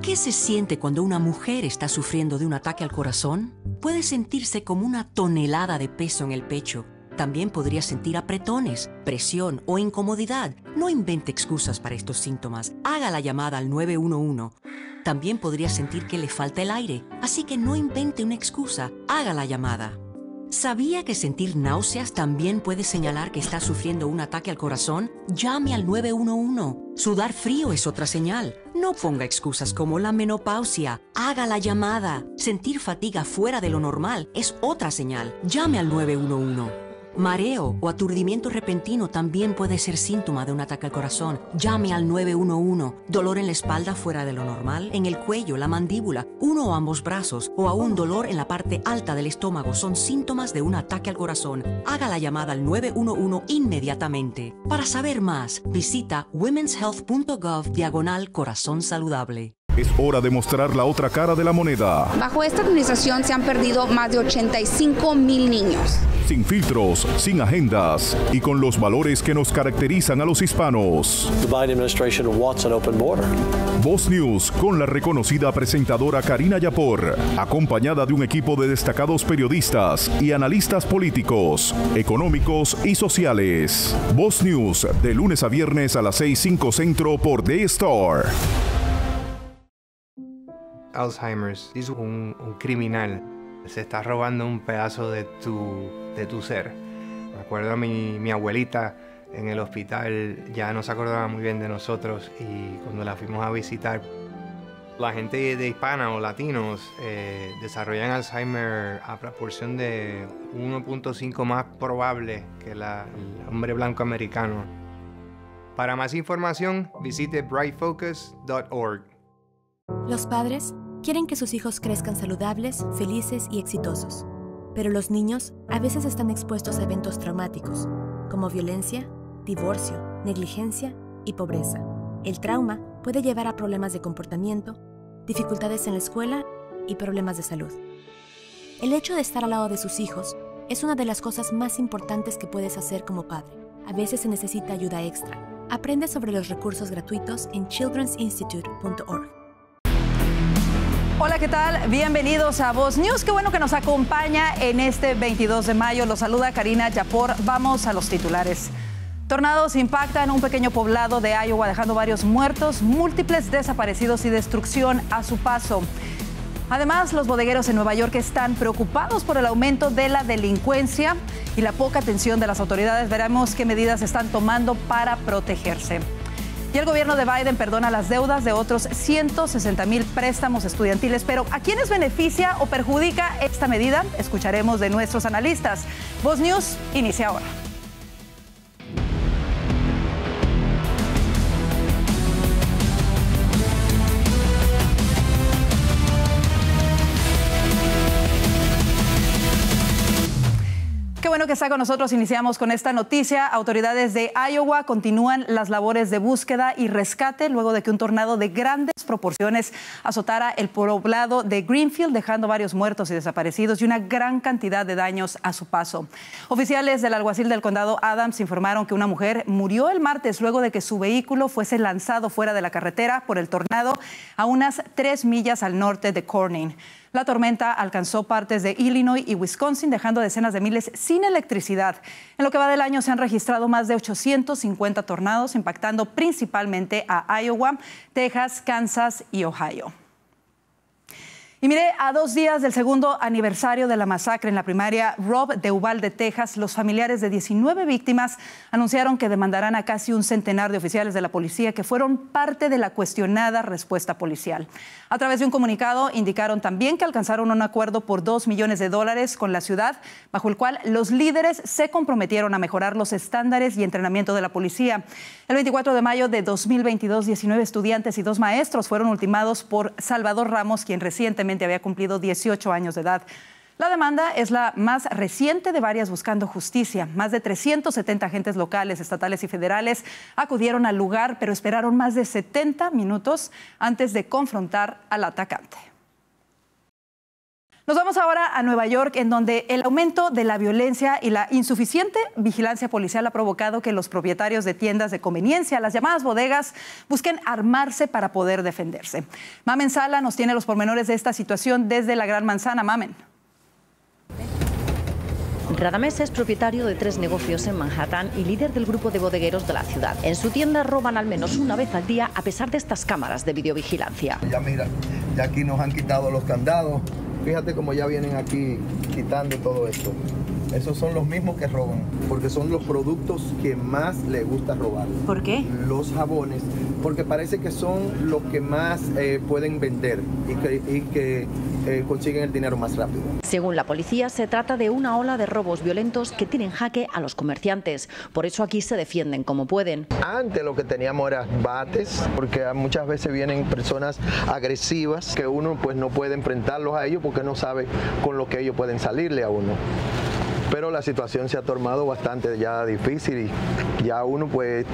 ¿Qué se siente cuando una mujer está sufriendo de un ataque al corazón? Puede sentirse como una tonelada de peso en el pecho. También podría sentir apretones, presión o incomodidad. No invente excusas para estos síntomas. Haga la llamada al 911. También podría sentir que le falta el aire, así que no invente una excusa. Haga la llamada. ¿Sabía que sentir náuseas también puede señalar que está sufriendo un ataque al corazón? Llame al 911. Sudar frío es otra señal. No ponga excusas como la menopausia. Haga la llamada. Sentir fatiga fuera de lo normal es otra señal. Llame al 911. Mareo o aturdimiento repentino también puede ser síntoma de un ataque al corazón. Llame al 911. Dolor en la espalda fuera de lo normal, en el cuello, la mandíbula, uno o ambos brazos o aún dolor en la parte alta del estómago son síntomas de un ataque al corazón. Haga la llamada al 911 inmediatamente. Para saber más, visita womenshealth.gov diagonal corazón saludable. Es hora de mostrar la otra cara de la moneda. Bajo esta administración se han perdido más de 85 mil niños. Sin filtros, sin agendas y con los valores que nos caracterizan a los hispanos. The Biden administration wants an open border. Voz News con la reconocida presentadora Karina Yapor, acompañada de un equipo de destacados periodistas y analistas políticos, económicos y sociales. Voz News de lunes a viernes a las 6:05 centro por The Star. Alzheimer's es un, un criminal. Se está robando un pedazo de tu, de tu ser. Me acuerdo a mi, mi abuelita en el hospital, ya no se acordaba muy bien de nosotros y cuando la fuimos a visitar, la gente de hispana o latinos eh, desarrollan Alzheimer a proporción de 1.5 más probable que la- el hombre blanco americano. Para más información, visite brightfocus.org. Los padres quieren que sus hijos crezcan saludables, felices y exitosos. Pero los niños a veces están expuestos a eventos traumáticos, como violencia, divorcio, negligencia y pobreza. El trauma puede llevar a problemas de comportamiento, dificultades en la escuela y problemas de salud. El hecho de estar al lado de sus hijos es una de las cosas más importantes que puedes hacer como padre. A veces se necesita ayuda extra. Aprende sobre los recursos gratuitos en children'sinstitute.org. Hola, ¿qué tal? Bienvenidos a Voz News. Qué bueno que nos acompaña en este 22 de mayo. Los saluda Karina Yapor. Vamos a los titulares. Tornados impactan un pequeño poblado de Iowa, dejando varios muertos, múltiples desaparecidos y destrucción a su paso. Además, los bodegueros en Nueva York están preocupados por el aumento de la delincuencia y la poca atención de las autoridades. Veremos qué medidas están tomando para protegerse. Y el gobierno de Biden perdona las deudas de otros 160 mil préstamos estudiantiles. Pero ¿a quiénes beneficia o perjudica esta medida? Escucharemos de nuestros analistas. Voz News inicia ahora. Que está con nosotros. Iniciamos con esta noticia. Autoridades de Iowa continúan las labores de búsqueda y rescate luego de que un tornado de grandes proporciones azotara el poblado de Greenfield, dejando varios muertos y desaparecidos y una gran cantidad de daños a su paso. Oficiales del alguacil del condado Adams informaron que una mujer murió el martes luego de que su vehículo fuese lanzado fuera de la carretera por el tornado a unas tres millas al norte de Corning. La tormenta alcanzó partes de Illinois y Wisconsin, dejando decenas de miles sin electricidad. En lo que va del año se han registrado más de 850 tornados, impactando principalmente a Iowa, Texas, Kansas y Ohio. Y mire, a dos días del segundo aniversario de la masacre en la primaria Rob de Texas, los familiares de 19 víctimas anunciaron que demandarán a casi un centenar de oficiales de la policía que fueron parte de la cuestionada respuesta policial. A través de un comunicado indicaron también que alcanzaron un acuerdo por dos millones de dólares con la ciudad, bajo el cual los líderes se comprometieron a mejorar los estándares y entrenamiento de la policía. El 24 de mayo de 2022, 19 estudiantes y dos maestros fueron ultimados por Salvador Ramos, quien recientemente había cumplido 18 años de edad. La demanda es la más reciente de varias buscando justicia. Más de 370 agentes locales, estatales y federales acudieron al lugar, pero esperaron más de 70 minutos antes de confrontar al atacante. Nos vamos ahora a Nueva York, en donde el aumento de la violencia y la insuficiente vigilancia policial ha provocado que los propietarios de tiendas de conveniencia, las llamadas bodegas, busquen armarse para poder defenderse. Mamen Sala nos tiene los pormenores de esta situación desde la Gran Manzana. Mamen. Radamés es propietario de tres negocios en Manhattan y líder del grupo de bodegueros de la ciudad. En su tienda roban al menos una vez al día a pesar de estas cámaras de videovigilancia. Ya mira, ya aquí nos han quitado los candados, Fíjate cómo ya vienen aquí quitando todo esto. Esos son los mismos que roban, porque son los productos que más les gusta robar. ¿Por qué? Los jabones, porque parece que son los que más eh, pueden vender y que, eh, consiguen el dinero más rápido. Según la policía, se trata de una ola de robos violentos que tienen jaque a los comerciantes. Por eso aquí se defienden como pueden. Antes lo que teníamos era bates, porque muchas veces vienen personas agresivas que uno pues no puede enfrentarlos a ellos porque no sabe con lo que ellos pueden salirle a uno pero la situación se ha tornado bastante ya difícil y ya uno pues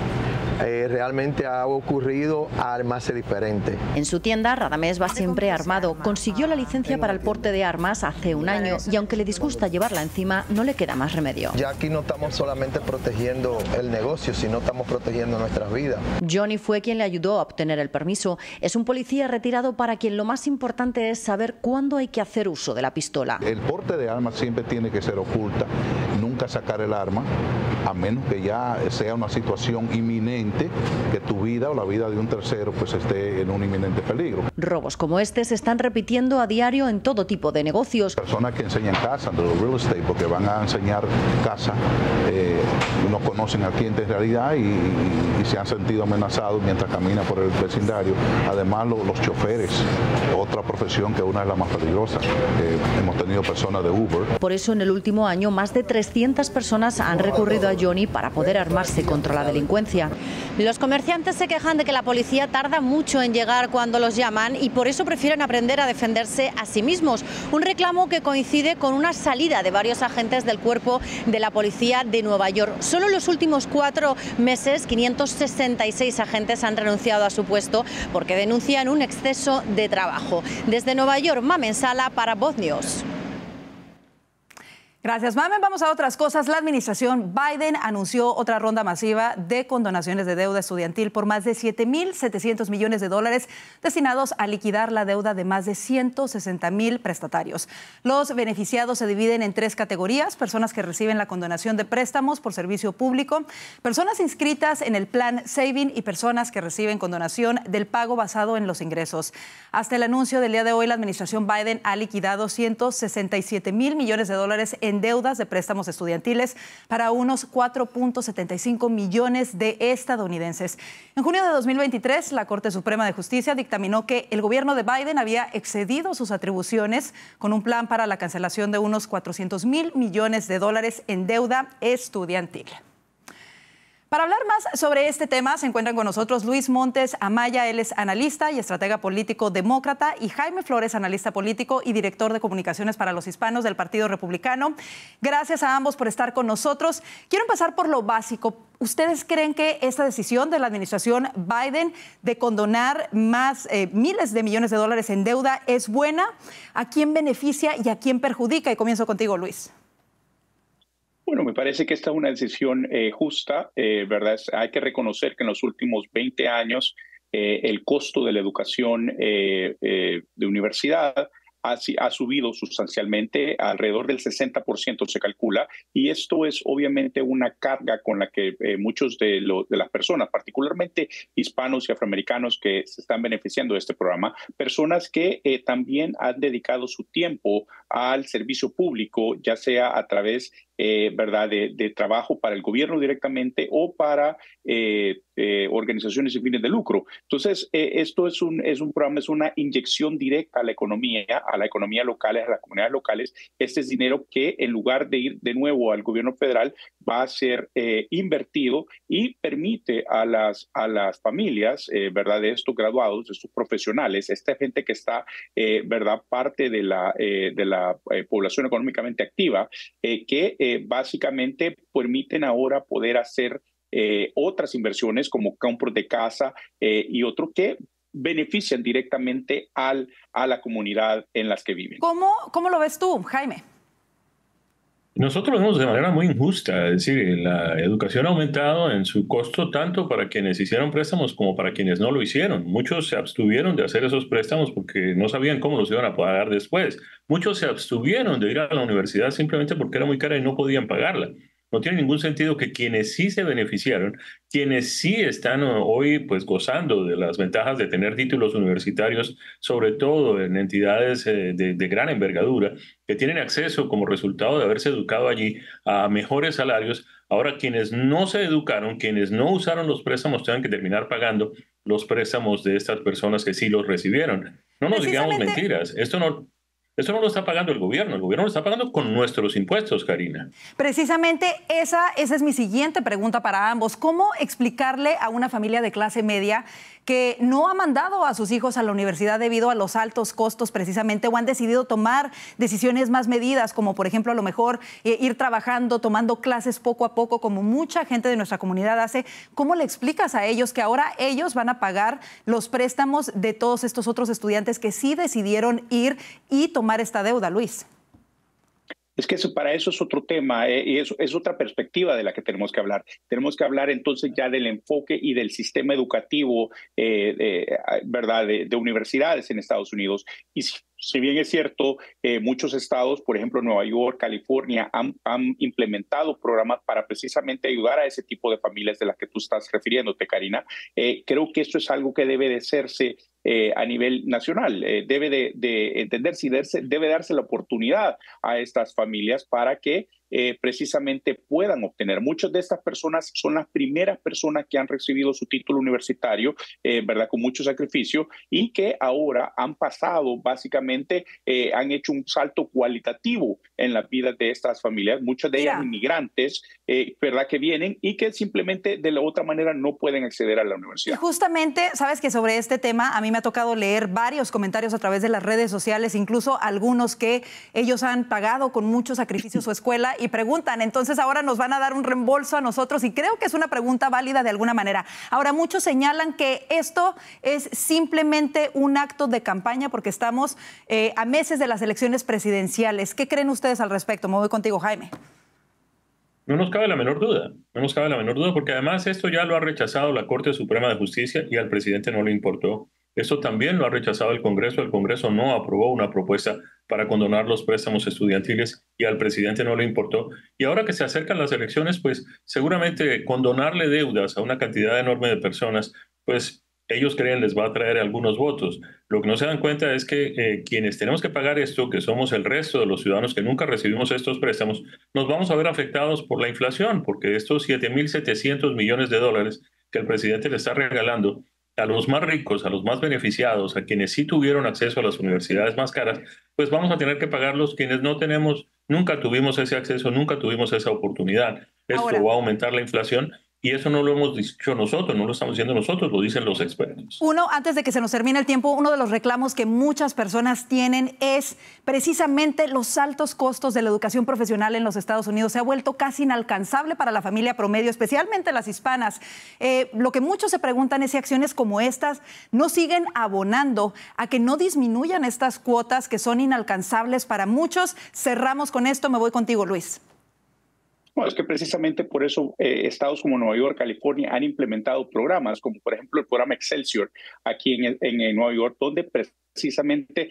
eh, realmente ha ocurrido armas diferentes. En su tienda, Radamés va siempre armado. Consiguió la licencia para el porte de armas hace un año y aunque le disgusta llevarla encima, no le queda más remedio. Ya aquí no estamos solamente protegiendo el negocio, sino estamos protegiendo nuestras vidas. Johnny fue quien le ayudó a obtener el permiso. Es un policía retirado para quien lo más importante es saber cuándo hay que hacer uso de la pistola. El porte de armas siempre tiene que ser oculta nunca sacar el arma, a menos que ya sea una situación inminente, que tu vida o la vida de un tercero pues esté en un inminente peligro. Robos como este se están repitiendo a diario en todo tipo de negocios. Personas que enseñan casa, de real estate, porque van a enseñar casa, eh, no conocen al cliente en realidad y, se han sentido amenazados mientras camina por el vecindario. Además, los choferes, otra profesión que una de las más peligrosas. Eh, hemos tenido personas de Uber. Por eso en el último año más de 300 personas han recurrido a Johnny para poder armarse contra la delincuencia. Los comerciantes se quejan de que la policía tarda mucho en llegar cuando los llaman y por eso prefieren aprender a defenderse a sí mismos. Un reclamo que coincide con una salida de varios agentes del cuerpo de la policía de Nueva York. Solo en los últimos cuatro meses, 566 agentes han renunciado a su puesto porque denuncian un exceso de trabajo. Desde Nueva York, Mamen Sala para Voz News. Gracias, Mamen. Vamos a otras cosas. La administración Biden anunció otra ronda masiva de condonaciones de deuda estudiantil por más de 7.700 millones de dólares destinados a liquidar la deuda de más de 160 mil prestatarios. Los beneficiados se dividen en tres categorías, personas que reciben la condonación de préstamos por servicio público, personas inscritas en el plan Saving y personas que reciben condonación del pago basado en los ingresos. Hasta el anuncio del día de hoy, la administración Biden ha liquidado 167 mil millones de dólares en en deudas de préstamos estudiantiles para unos 4.75 millones de estadounidenses. En junio de 2023, la Corte Suprema de Justicia dictaminó que el gobierno de Biden había excedido sus atribuciones con un plan para la cancelación de unos 400 mil millones de dólares en deuda estudiantil. Para hablar más sobre este tema se encuentran con nosotros Luis Montes Amaya, él es analista y estratega político demócrata, y Jaime Flores, analista político y director de comunicaciones para los hispanos del Partido Republicano. Gracias a ambos por estar con nosotros. Quiero empezar por lo básico. ¿Ustedes creen que esta decisión de la administración Biden de condonar más eh, miles de millones de dólares en deuda es buena? ¿A quién beneficia y a quién perjudica? Y comienzo contigo, Luis. Bueno, me parece que esta es una decisión eh, justa, eh, ¿verdad? Hay que reconocer que en los últimos 20 años eh, el costo de la educación de universidad ha, subido sustancialmente, alrededor del 60% se calcula, y esto es obviamente una carga con la que eh, muchos de, de, las personas, particularmente hispanos y afroamericanos que se están beneficiando de este programa, personas que eh, también han dedicado su tiempo al servicio público, ya sea a través eh, ¿verdad? De, trabajo para el gobierno directamente o para organizaciones sin fines de lucro. Entonces, esto es un, es un programa, es una inyección directa a la economía, a la economía local, a las comunidades locales, este es dinero que en lugar de ir de nuevo al gobierno federal va a ser eh, invertido y permite a las, a las familias, eh, ¿verdad? De estos graduados, de estos profesionales, esta gente que está, eh, ¿verdad? Parte de la, de la población económicamente activa, que básicamente permiten ahora poder hacer otras inversiones como compras de casa y otro que benefician directamente al, a la comunidad en las que viven. ¿Cómo, cómo lo ves tú, Jaime? Nosotros vemos de manera muy injusta, es decir, la educación ha aumentado en su costo tanto para quienes hicieron préstamos como para quienes no lo hicieron. Muchos se abstuvieron de hacer esos préstamos porque no sabían cómo los iban a pagar después. Muchos se abstuvieron de ir a la universidad simplemente porque era muy cara y no podían pagarla. No tiene ningún sentido que quienes sí se beneficiaron, quienes sí están hoy pues gozando de las ventajas de tener títulos universitarios, sobre todo en entidades eh, de, de, gran envergadura, que tienen acceso como resultado de haberse educado allí a mejores salarios, ahora quienes no se educaron, quienes no usaron los préstamos, tengan que terminar pagando los préstamos de estas personas que sí los recibieron. No nos digamos mentiras, esto no, eso no lo está pagando el gobierno, el gobierno lo está pagando con nuestros impuestos, Karina. Precisamente esa, esa es mi siguiente pregunta para ambos. ¿Cómo explicarle a una familia de clase media que no ha mandado a sus hijos a la universidad debido a los altos costos precisamente o han decidido tomar decisiones más medidas, como por ejemplo a lo mejor eh, ir trabajando, tomando clases poco a poco, como mucha gente de nuestra comunidad hace? ¿Cómo le explicas a ellos que ahora ellos van a pagar los préstamos de todos estos otros estudiantes que sí decidieron ir y tomar esta deuda, Luis? Es que eso, para eso es otro tema eh, y es, es, otra perspectiva de la que tenemos que hablar. Tenemos que hablar entonces ya del enfoque y del sistema educativo, eh, de, ¿verdad?, de, de, universidades en Estados Unidos. Y si, bien es cierto, eh, muchos estados, por ejemplo Nueva York, California, han, implementado programas para precisamente ayudar a ese tipo de familias de las que tú estás refiriéndote, Karina. Creo que esto es algo que debe de hacerse eh, a nivel nacional. Eh, debe de, de entenderse y debe darse la oportunidad a estas familias para que eh, precisamente puedan obtener. Muchas de estas personas son las primeras personas que han recibido su título universitario, eh, ¿verdad? Con mucho sacrificio y que ahora han pasado, básicamente, eh, han hecho un salto cualitativo en la vida de estas familias, muchas de ellas Mira. inmigrantes, eh, ¿verdad? Que vienen y que simplemente de la otra manera no pueden acceder a la universidad. Y justamente, sabes que sobre este tema a mí me ha tocado leer varios comentarios a través de las redes sociales, incluso algunos que ellos han pagado con mucho sacrificio su escuela y preguntan, entonces ahora nos van a dar un reembolso a nosotros y creo que es una pregunta válida de alguna manera. Ahora, muchos señalan que esto es simplemente un acto de campaña porque estamos eh, a meses de las elecciones presidenciales. ¿Qué creen ustedes al respecto? Me voy contigo, Jaime. No nos cabe la menor duda, no nos cabe la menor duda, porque además esto ya lo ha rechazado la Corte Suprema de Justicia y al presidente no le importó. Esto también lo ha rechazado el Congreso. El Congreso no aprobó una propuesta para condonar los préstamos estudiantiles y al presidente no le importó. Y ahora que se acercan las elecciones, pues seguramente condonarle deudas a una cantidad enorme de personas, pues ellos creen les va a traer algunos votos. Lo que no se dan cuenta es que eh, quienes tenemos que pagar esto, que somos el resto de los ciudadanos que nunca recibimos estos préstamos, nos vamos a ver afectados por la inflación, porque estos 7.700 millones de dólares que el presidente le está regalando a los más ricos, a los más beneficiados, a quienes sí tuvieron acceso a las universidades más caras, pues vamos a tener que pagarlos quienes no tenemos, nunca tuvimos ese acceso, nunca tuvimos esa oportunidad. Esto Ahora, va a aumentar la inflación y eso no lo hemos dicho nosotros, no lo estamos diciendo nosotros, lo dicen los expertos. Uno, antes de que se nos termine el tiempo, uno de los reclamos que muchas personas tienen es precisamente los altos costos de la educación profesional en los Estados Unidos. Se ha vuelto casi inalcanzable para la familia promedio, especialmente las hispanas. Eh, lo que muchos se preguntan es si acciones como estas no siguen abonando a que no disminuyan estas cuotas que son inalcanzables para muchos. Cerramos con esto, me voy contigo, Luis. Bueno, es que precisamente por eso eh, estados como Nueva York, California han implementado programas como por ejemplo el programa Excelsior aquí en, en Nueva York, donde precisamente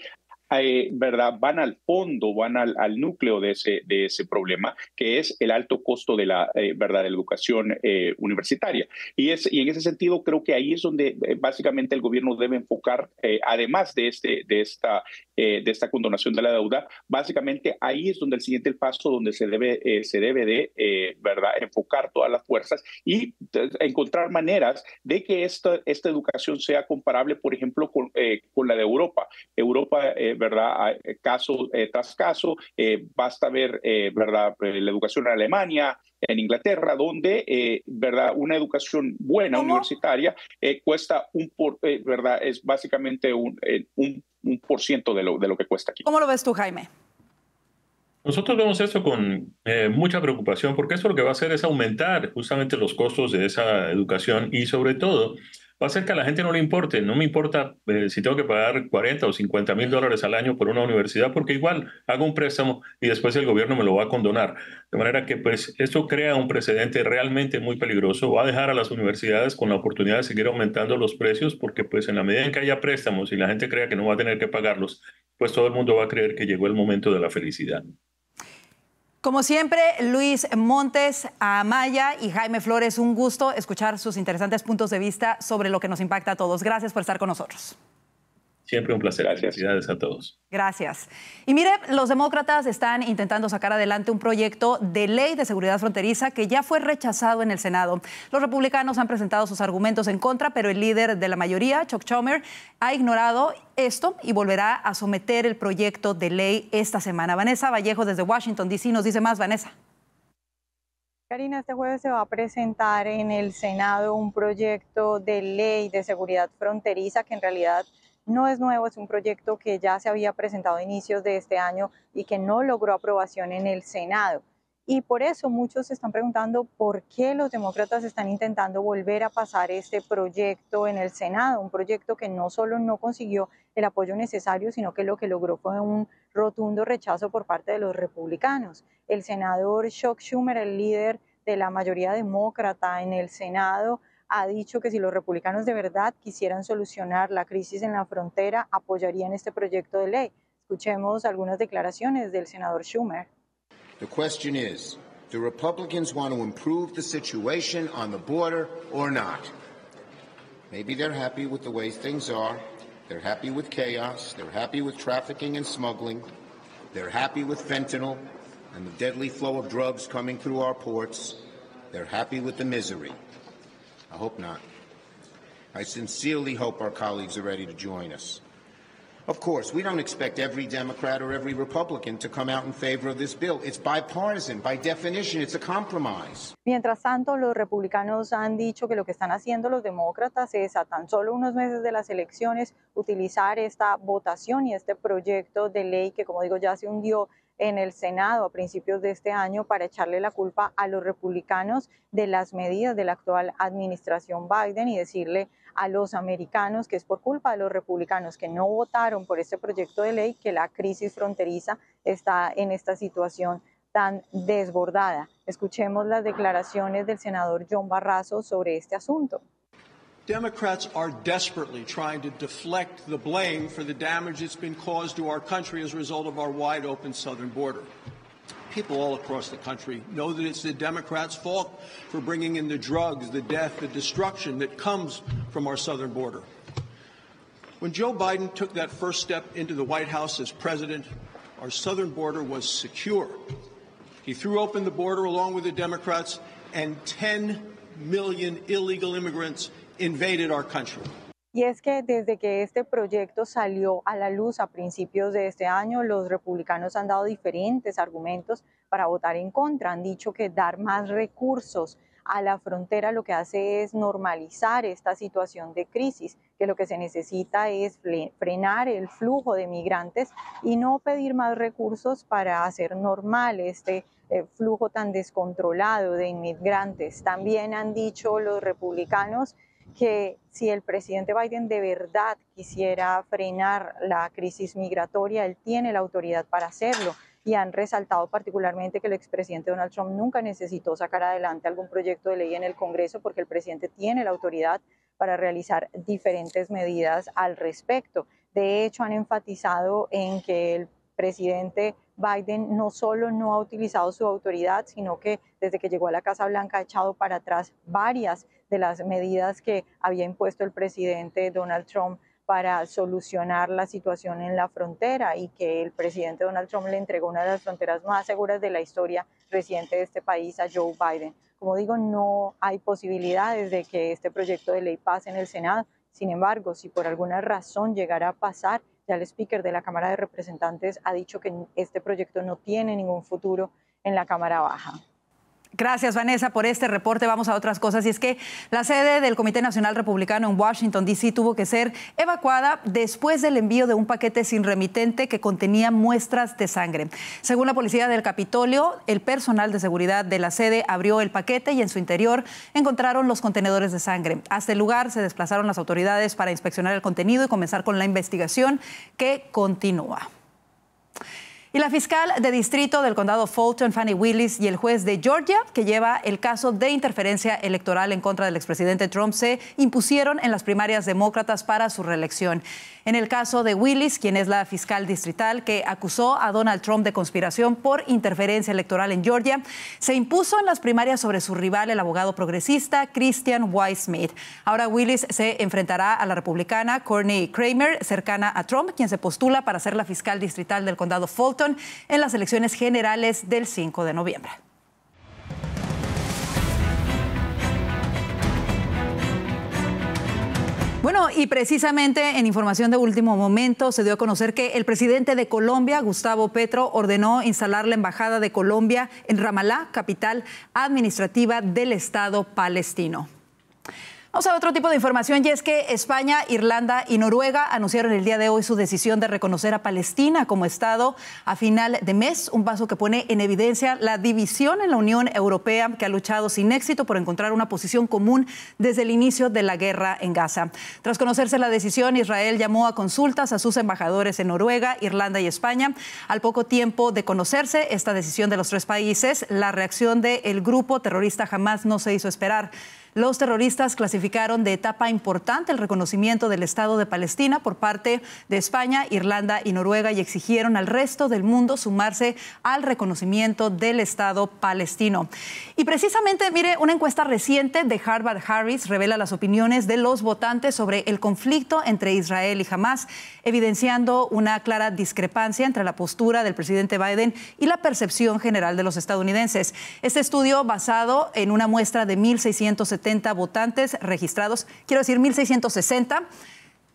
eh, ¿verdad? van al fondo, van al, al, núcleo de ese, de ese problema, que es el alto costo de la, eh, ¿verdad? De la educación eh, universitaria. Y, es, y en ese sentido creo que ahí es donde eh, básicamente el gobierno debe enfocar, eh, además de, este, de, esta, de esta condonación de la deuda, básicamente ahí es donde el siguiente paso, donde se debe, se debe de ¿verdad? enfocar todas las fuerzas y encontrar maneras de que esta, esta educación sea comparable, por ejemplo, con, con la de Europa. Europa ¿verdad? Caso eh, tras caso, eh, basta ver, eh, ¿verdad? La educación en Alemania, en Inglaterra, donde, ¿verdad? Una educación buena ¿Cómo? universitaria cuesta un, por, ¿verdad? Es básicamente un, un, un por ciento de lo, de lo que cuesta aquí. ¿Cómo lo ves tú, Jaime? Nosotros vemos esto con eh, mucha preocupación porque eso lo que va a hacer es aumentar justamente los costos de esa educación y sobre todo va a hacer que a la gente no le importe. No me importa eh, si tengo que pagar 40 o 50 mil dólares al año por una universidad, porque igual hago un préstamo y después el gobierno me lo va a condonar. De manera que pues esto crea un precedente realmente muy peligroso. Va a dejar a las universidades con la oportunidad de seguir aumentando los precios, porque pues en la medida en que haya préstamos y la gente crea que no va a tener que pagarlos, pues todo el mundo va a creer que llegó el momento de la felicidad. Como siempre, Luis Montes, Amaya y Jaime Flores, un gusto escuchar sus interesantes puntos de vista sobre lo que nos impacta a todos. Gracias por estar con nosotros. Siempre un placer. Gracias. Felicidades a todos. Gracias. Y mire, los demócratas están intentando sacar adelante un proyecto de ley de seguridad fronteriza que ya fue rechazado en el Senado. Los republicanos han presentado sus argumentos en contra, pero el líder de la mayoría, Chuck Schumer, ha ignorado esto y volverá a someter el proyecto de ley esta semana. Vanessa Vallejo desde Washington, D.C. nos dice más, Vanessa. Karina, este jueves se va a presentar en el Senado un proyecto de ley de seguridad fronteriza que en realidad no es nuevo, es un proyecto que ya se había presentado a inicios de este año y que no logró aprobación en el Senado. Y por eso muchos se están preguntando por qué los demócratas están intentando volver a pasar este proyecto en el Senado, un proyecto que no solo no consiguió el apoyo necesario, sino que lo que logró fue un rotundo rechazo por parte de los republicanos. El senador Chuck Schumer, el líder de la mayoría demócrata en el Senado, ha dicho que si los republicanos de verdad quisieran solucionar la crisis en la frontera, apoyarían este proyecto de ley. Escuchemos algunas declaraciones del senador Schumer. The question is, do Republicans want to improve the situation on the border or not? Maybe they're happy with the way things are. They're happy with chaos. They're happy with trafficking and smuggling. They're happy with fentanyl and the deadly flow of drugs coming through our ports. They're happy with the misery. I hope not. I sincerely hope our colleagues are ready to join us. Of course, we don't expect every Democrat or every Republican to come out in favor of this bill. It's bipartisan. By definition, it's a compromise. Mientras tanto, los republicanos han dicho que lo que están haciendo los demócratas es a tan solo unos meses de las elecciones utilizar esta votación y este proyecto de ley que, como digo, ya se hundió en el Senado a principios de este año para echarle la culpa a los republicanos de las medidas de la actual administración Biden y decirle a los americanos que es por culpa de los republicanos que no votaron por este proyecto de ley que la crisis fronteriza está en esta situación tan desbordada. Escuchemos las declaraciones del senador John Barrazo sobre este asunto. Democrats are desperately trying to deflect the blame for the damage that's been caused to our country as a result of our wide open southern border. People all across the country know that it's the Democrats' fault for bringing in the drugs, the death, the destruction that comes from our southern border. When Joe Biden took that first step into the White House as president, our southern border was secure. He threw open the border along with the Democrats, and 10 million illegal immigrants invaded our country. Y es que desde que este proyecto salió a la luz a principios de este año, los republicanos han dado diferentes argumentos para votar en contra. Han dicho que dar más recursos a la frontera lo que hace es normalizar esta situación de crisis, que lo que se necesita es frenar el flujo de migrantes y no pedir más recursos para hacer normal este eh, flujo tan descontrolado de inmigrantes. También han dicho los republicanos que si el presidente Biden de verdad quisiera frenar la crisis migratoria, él tiene la autoridad para hacerlo. Y han resaltado particularmente que el expresidente Donald Trump nunca necesitó sacar adelante algún proyecto de ley en el Congreso porque el presidente tiene la autoridad para realizar diferentes medidas al respecto. De hecho, han enfatizado en que el presidente Biden no solo no ha utilizado su autoridad, sino que desde que llegó a la Casa Blanca ha echado para atrás varias de las medidas que había impuesto el presidente Donald Trump para solucionar la situación en la frontera y que el presidente Donald Trump le entregó una de las fronteras más seguras de la historia reciente de este país a Joe Biden. Como digo, no hay posibilidades de que este proyecto de ley pase en el Senado. Sin embargo, si por alguna razón llegara a pasar, ya el speaker de la Cámara de Representantes ha dicho que este proyecto no tiene ningún futuro en la Cámara Baja. Gracias, Vanessa, por este reporte. Vamos a otras cosas. Y es que la sede del Comité Nacional Republicano en Washington, D.C. tuvo que ser evacuada después del envío de un paquete sin remitente que contenía muestras de sangre. Según la policía del Capitolio, el personal de seguridad de la sede abrió el paquete y en su interior encontraron los contenedores de sangre. Hasta el lugar se desplazaron las autoridades para inspeccionar el contenido y comenzar con la investigación que continúa. Y la fiscal de distrito del condado Fulton, Fanny Willis, y el juez de Georgia, que lleva el caso de interferencia electoral en contra del expresidente Trump, se impusieron en las primarias demócratas para su reelección. En el caso de Willis, quien es la fiscal distrital que acusó a Donald Trump de conspiración por interferencia electoral en Georgia, se impuso en las primarias sobre su rival, el abogado progresista Christian Smith. Ahora Willis se enfrentará a la republicana Courtney Kramer, cercana a Trump, quien se postula para ser la fiscal distrital del condado Fulton en las elecciones generales del 5 de noviembre. Bueno, y precisamente en información de último momento se dio a conocer que el presidente de Colombia, Gustavo Petro, ordenó instalar la embajada de Colombia en Ramalá, capital administrativa del Estado palestino. Vamos a otro tipo de información y es que España, Irlanda y Noruega anunciaron el día de hoy su decisión de reconocer a Palestina como Estado a final de mes, un paso que pone en evidencia la división en la Unión Europea que ha luchado sin éxito por encontrar una posición común desde el inicio de la guerra en Gaza. Tras conocerse la decisión, Israel llamó a consultas a sus embajadores en Noruega, Irlanda y España. Al poco tiempo de conocerse esta decisión de los tres países, la reacción del grupo terrorista jamás no se hizo esperar. Los terroristas clasificaron de etapa importante el reconocimiento del Estado de Palestina por parte de España, Irlanda y Noruega y exigieron al resto del mundo sumarse al reconocimiento del Estado palestino. Y precisamente, mire, una encuesta reciente de Harvard Harris revela las opiniones de los votantes sobre el conflicto entre Israel y Hamas, evidenciando una clara discrepancia entre la postura del presidente Biden y la percepción general de los estadounidenses. Este estudio, basado en una muestra de 1.670 votantes registrados, quiero decir 1.660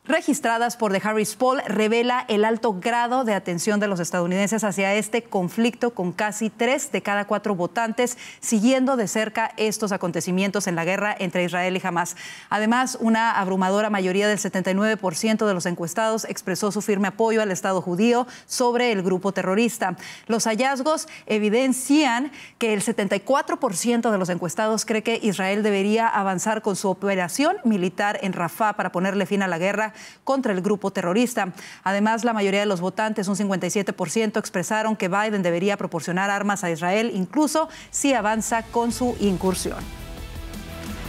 registradas por The Harris Poll revela el alto grado de atención de los estadounidenses hacia este conflicto con casi tres de cada cuatro votantes siguiendo de cerca estos acontecimientos en la guerra entre Israel y Hamas. Además, una abrumadora mayoría del 79% de los encuestados expresó su firme apoyo al Estado judío sobre el grupo terrorista. Los hallazgos evidencian que el 74% de los encuestados cree que Israel debería avanzar con su operación militar en Rafah para ponerle fin a la guerra contra el grupo terrorista. Además, la mayoría de los votantes, un 57%, expresaron que Biden debería proporcionar armas a Israel, incluso si avanza con su incursión.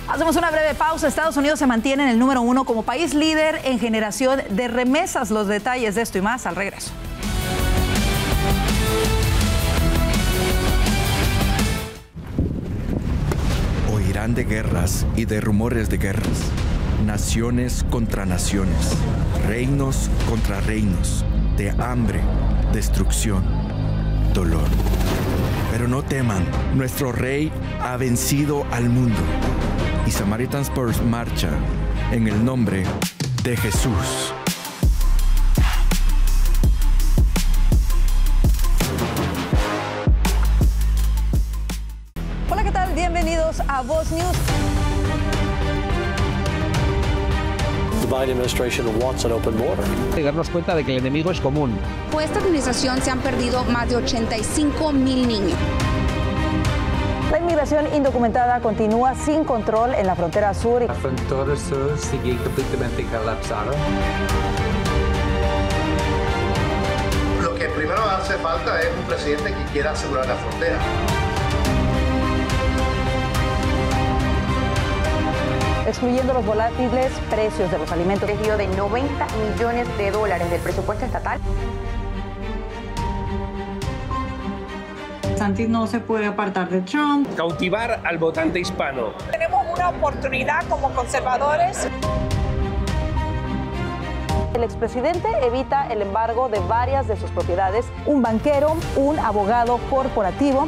Hacemos una breve pausa. Estados Unidos se mantiene en el número uno como país líder en generación de remesas. Los detalles de esto y más al regreso. Oirán de guerras y de rumores de guerras naciones contra naciones, reinos contra reinos, de hambre, destrucción, dolor. Pero no teman, nuestro rey ha vencido al mundo. Y Samaritan Spurs marcha en el nombre de Jesús. Hola, ¿qué tal? Bienvenidos a Voz News. Darnos cuenta de que el enemigo es común. Con esta administración se han perdido más de 85 mil niños. La inmigración indocumentada continúa sin control en la frontera sur. La frontera sur sigue completamente colapsada. Lo que primero hace falta es un presidente que quiera asegurar la frontera. Excluyendo los volátiles precios de los alimentos. Desvío de 90 millones de dólares del presupuesto estatal. Santis no se puede apartar de Trump. Cautivar al votante hispano. Tenemos una oportunidad como conservadores. El expresidente evita el embargo de varias de sus propiedades, un banquero, un abogado corporativo.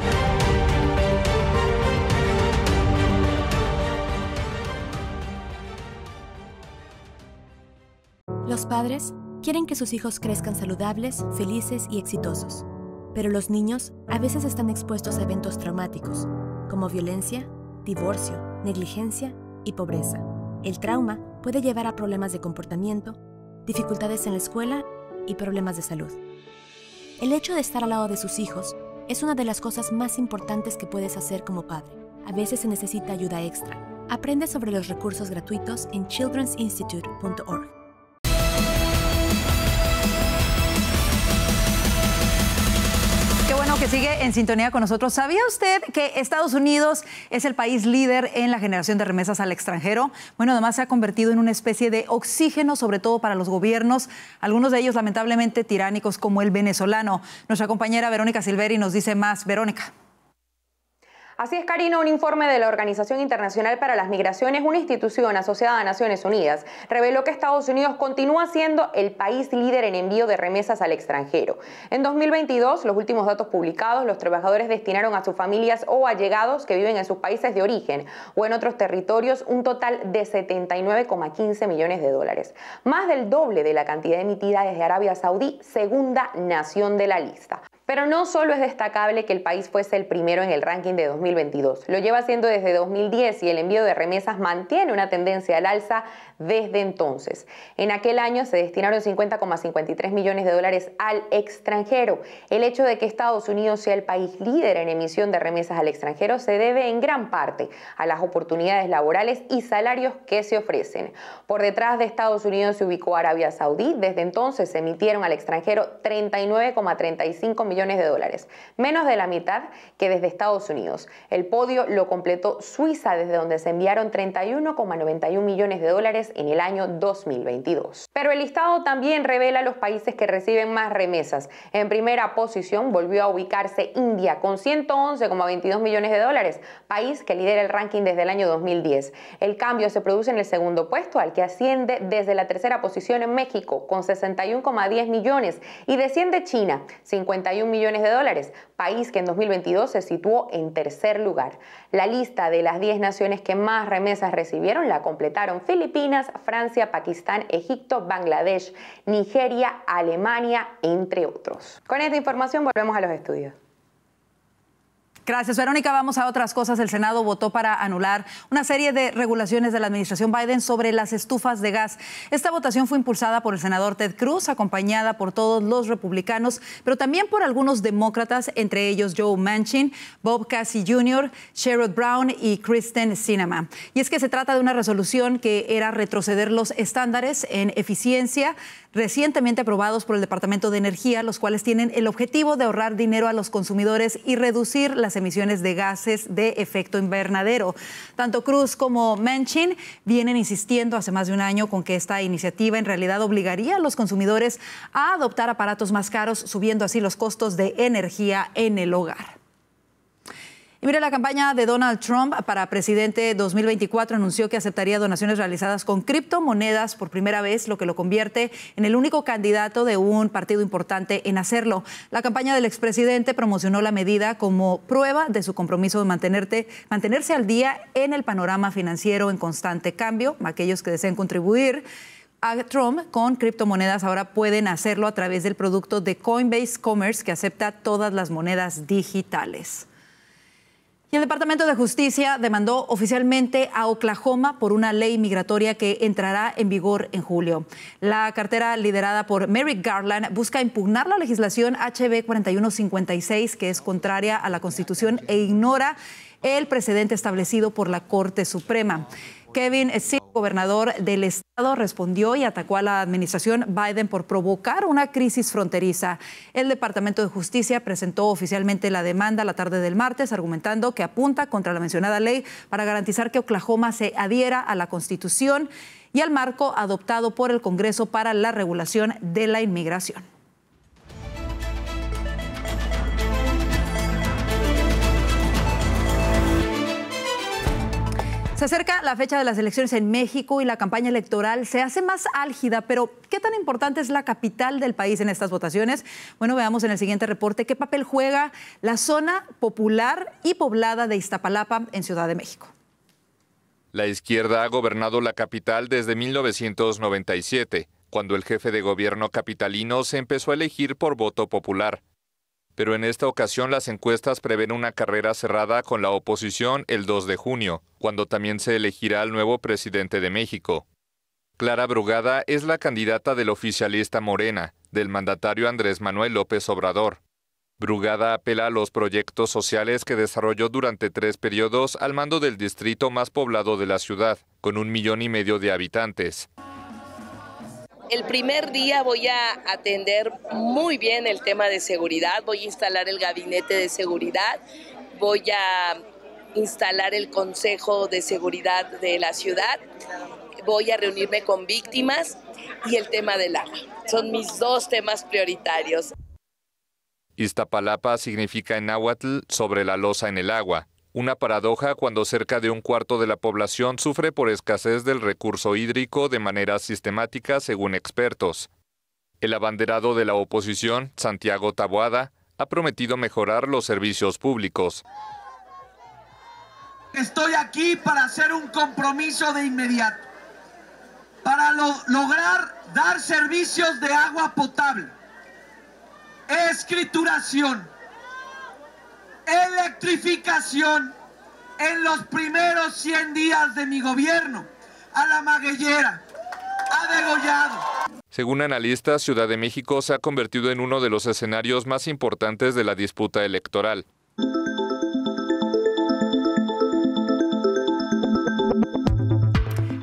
Padres quieren que sus hijos crezcan saludables, felices y exitosos, pero los niños a veces están expuestos a eventos traumáticos, como violencia, divorcio, negligencia y pobreza. El trauma puede llevar a problemas de comportamiento, dificultades en la escuela y problemas de salud. El hecho de estar al lado de sus hijos es una de las cosas más importantes que puedes hacer como padre. A veces se necesita ayuda extra. Aprende sobre los recursos gratuitos en children'sinstitute.org. sigue en sintonía con nosotros. ¿Sabía usted que Estados Unidos es el país líder en la generación de remesas al extranjero? Bueno, además se ha convertido en una especie de oxígeno, sobre todo para los gobiernos, algunos de ellos lamentablemente tiránicos como el venezolano. Nuestra compañera Verónica Silveri nos dice más. Verónica. Así es, Karina, un informe de la Organización Internacional para las Migraciones, una institución asociada a Naciones Unidas, reveló que Estados Unidos continúa siendo el país líder en envío de remesas al extranjero. En 2022, los últimos datos publicados, los trabajadores destinaron a sus familias o allegados que viven en sus países de origen o en otros territorios un total de 79,15 millones de dólares, más del doble de la cantidad emitida desde Arabia Saudí, segunda nación de la lista. Pero no solo es destacable que el país fuese el primero en el ranking de 2022, lo lleva haciendo desde 2010 y el envío de remesas mantiene una tendencia al alza desde entonces. En aquel año se destinaron 50,53 millones de dólares al extranjero. El hecho de que Estados Unidos sea el país líder en emisión de remesas al extranjero se debe en gran parte a las oportunidades laborales y salarios que se ofrecen. Por detrás de Estados Unidos se ubicó Arabia Saudí. Desde entonces se emitieron al extranjero 39,35 millones de dólares, menos de la mitad que desde Estados Unidos. El podio lo completó Suiza, desde donde se enviaron 31,91 millones de dólares en el año 2022. Pero el listado también revela los países que reciben más remesas. En primera posición volvió a ubicarse India con 111,22 millones de dólares, país que lidera el ranking desde el año 2010. El cambio se produce en el segundo puesto, al que asciende desde la tercera posición en México con 61,10 millones y desciende China, 51 millones de dólares, país que en 2022 se situó en tercer lugar. La lista de las 10 naciones que más remesas recibieron la completaron Filipinas, Francia, Pakistán, Egipto, Bangladesh, Nigeria, Alemania, entre otros. Con esta información volvemos a los estudios. Gracias, Verónica. Vamos a otras cosas. El Senado votó para anular una serie de regulaciones de la administración Biden sobre las estufas de gas. Esta votación fue impulsada por el senador Ted Cruz, acompañada por todos los republicanos, pero también por algunos demócratas, entre ellos Joe Manchin, Bob Casey Jr., Sherrod Brown y Kristen Sinema. Y es que se trata de una resolución que era retroceder los estándares en eficiencia recientemente aprobados por el Departamento de Energía, los cuales tienen el objetivo de ahorrar dinero a los consumidores y reducir las emisiones de gases de efecto invernadero. Tanto Cruz como Manchin vienen insistiendo hace más de un año con que esta iniciativa en realidad obligaría a los consumidores a adoptar aparatos más caros, subiendo así los costos de energía en el hogar. Y mire, la campaña de Donald Trump para presidente 2024 anunció que aceptaría donaciones realizadas con criptomonedas por primera vez, lo que lo convierte en el único candidato de un partido importante en hacerlo. La campaña del expresidente promocionó la medida como prueba de su compromiso de mantenerse al día en el panorama financiero en constante cambio. Aquellos que deseen contribuir a Trump con criptomonedas ahora pueden hacerlo a través del producto de Coinbase Commerce que acepta todas las monedas digitales. El Departamento de Justicia demandó oficialmente a Oklahoma por una ley migratoria que entrará en vigor en julio. La cartera liderada por Merrick Garland busca impugnar la legislación HB 4156 que es contraria a la Constitución e ignora el precedente establecido por la Corte Suprema. Kevin Stitt, gobernador del estado, respondió y atacó a la administración Biden por provocar una crisis fronteriza. El Departamento de Justicia presentó oficialmente la demanda la tarde del martes, argumentando que apunta contra la mencionada ley para garantizar que Oklahoma se adhiera a la Constitución y al marco adoptado por el Congreso para la regulación de la inmigración. Se acerca la fecha de las elecciones en México y la campaña electoral se hace más álgida, pero ¿qué tan importante es la capital del país en estas votaciones? Bueno, veamos en el siguiente reporte qué papel juega la zona popular y poblada de Iztapalapa en Ciudad de México. La izquierda ha gobernado la capital desde 1997, cuando el jefe de gobierno capitalino se empezó a elegir por voto popular. Pero en esta ocasión las encuestas prevén una carrera cerrada con la oposición el 2 de junio, cuando también se elegirá al nuevo presidente de México. Clara Brugada es la candidata del oficialista Morena, del mandatario Andrés Manuel López Obrador. Brugada apela a los proyectos sociales que desarrolló durante tres periodos al mando del distrito más poblado de la ciudad, con un millón y medio de habitantes. El primer día voy a atender muy bien el tema de seguridad, voy a instalar el gabinete de seguridad, voy a instalar el Consejo de Seguridad de la ciudad, voy a reunirme con víctimas y el tema del agua. Son mis dos temas prioritarios. Iztapalapa significa en náhuatl sobre la losa en el agua, una paradoja cuando cerca de un cuarto de la población sufre por escasez del recurso hídrico de manera sistemática, según expertos. El abanderado de la oposición, Santiago Taboada, ha prometido mejorar los servicios públicos. Estoy aquí para hacer un compromiso de inmediato, para lograr dar servicios de agua potable, escrituración, electrificación en los primeros 100 días de mi gobierno a la maguellera, a degollado. Según analistas, Ciudad de México se ha convertido en uno de los escenarios más importantes de la disputa electoral.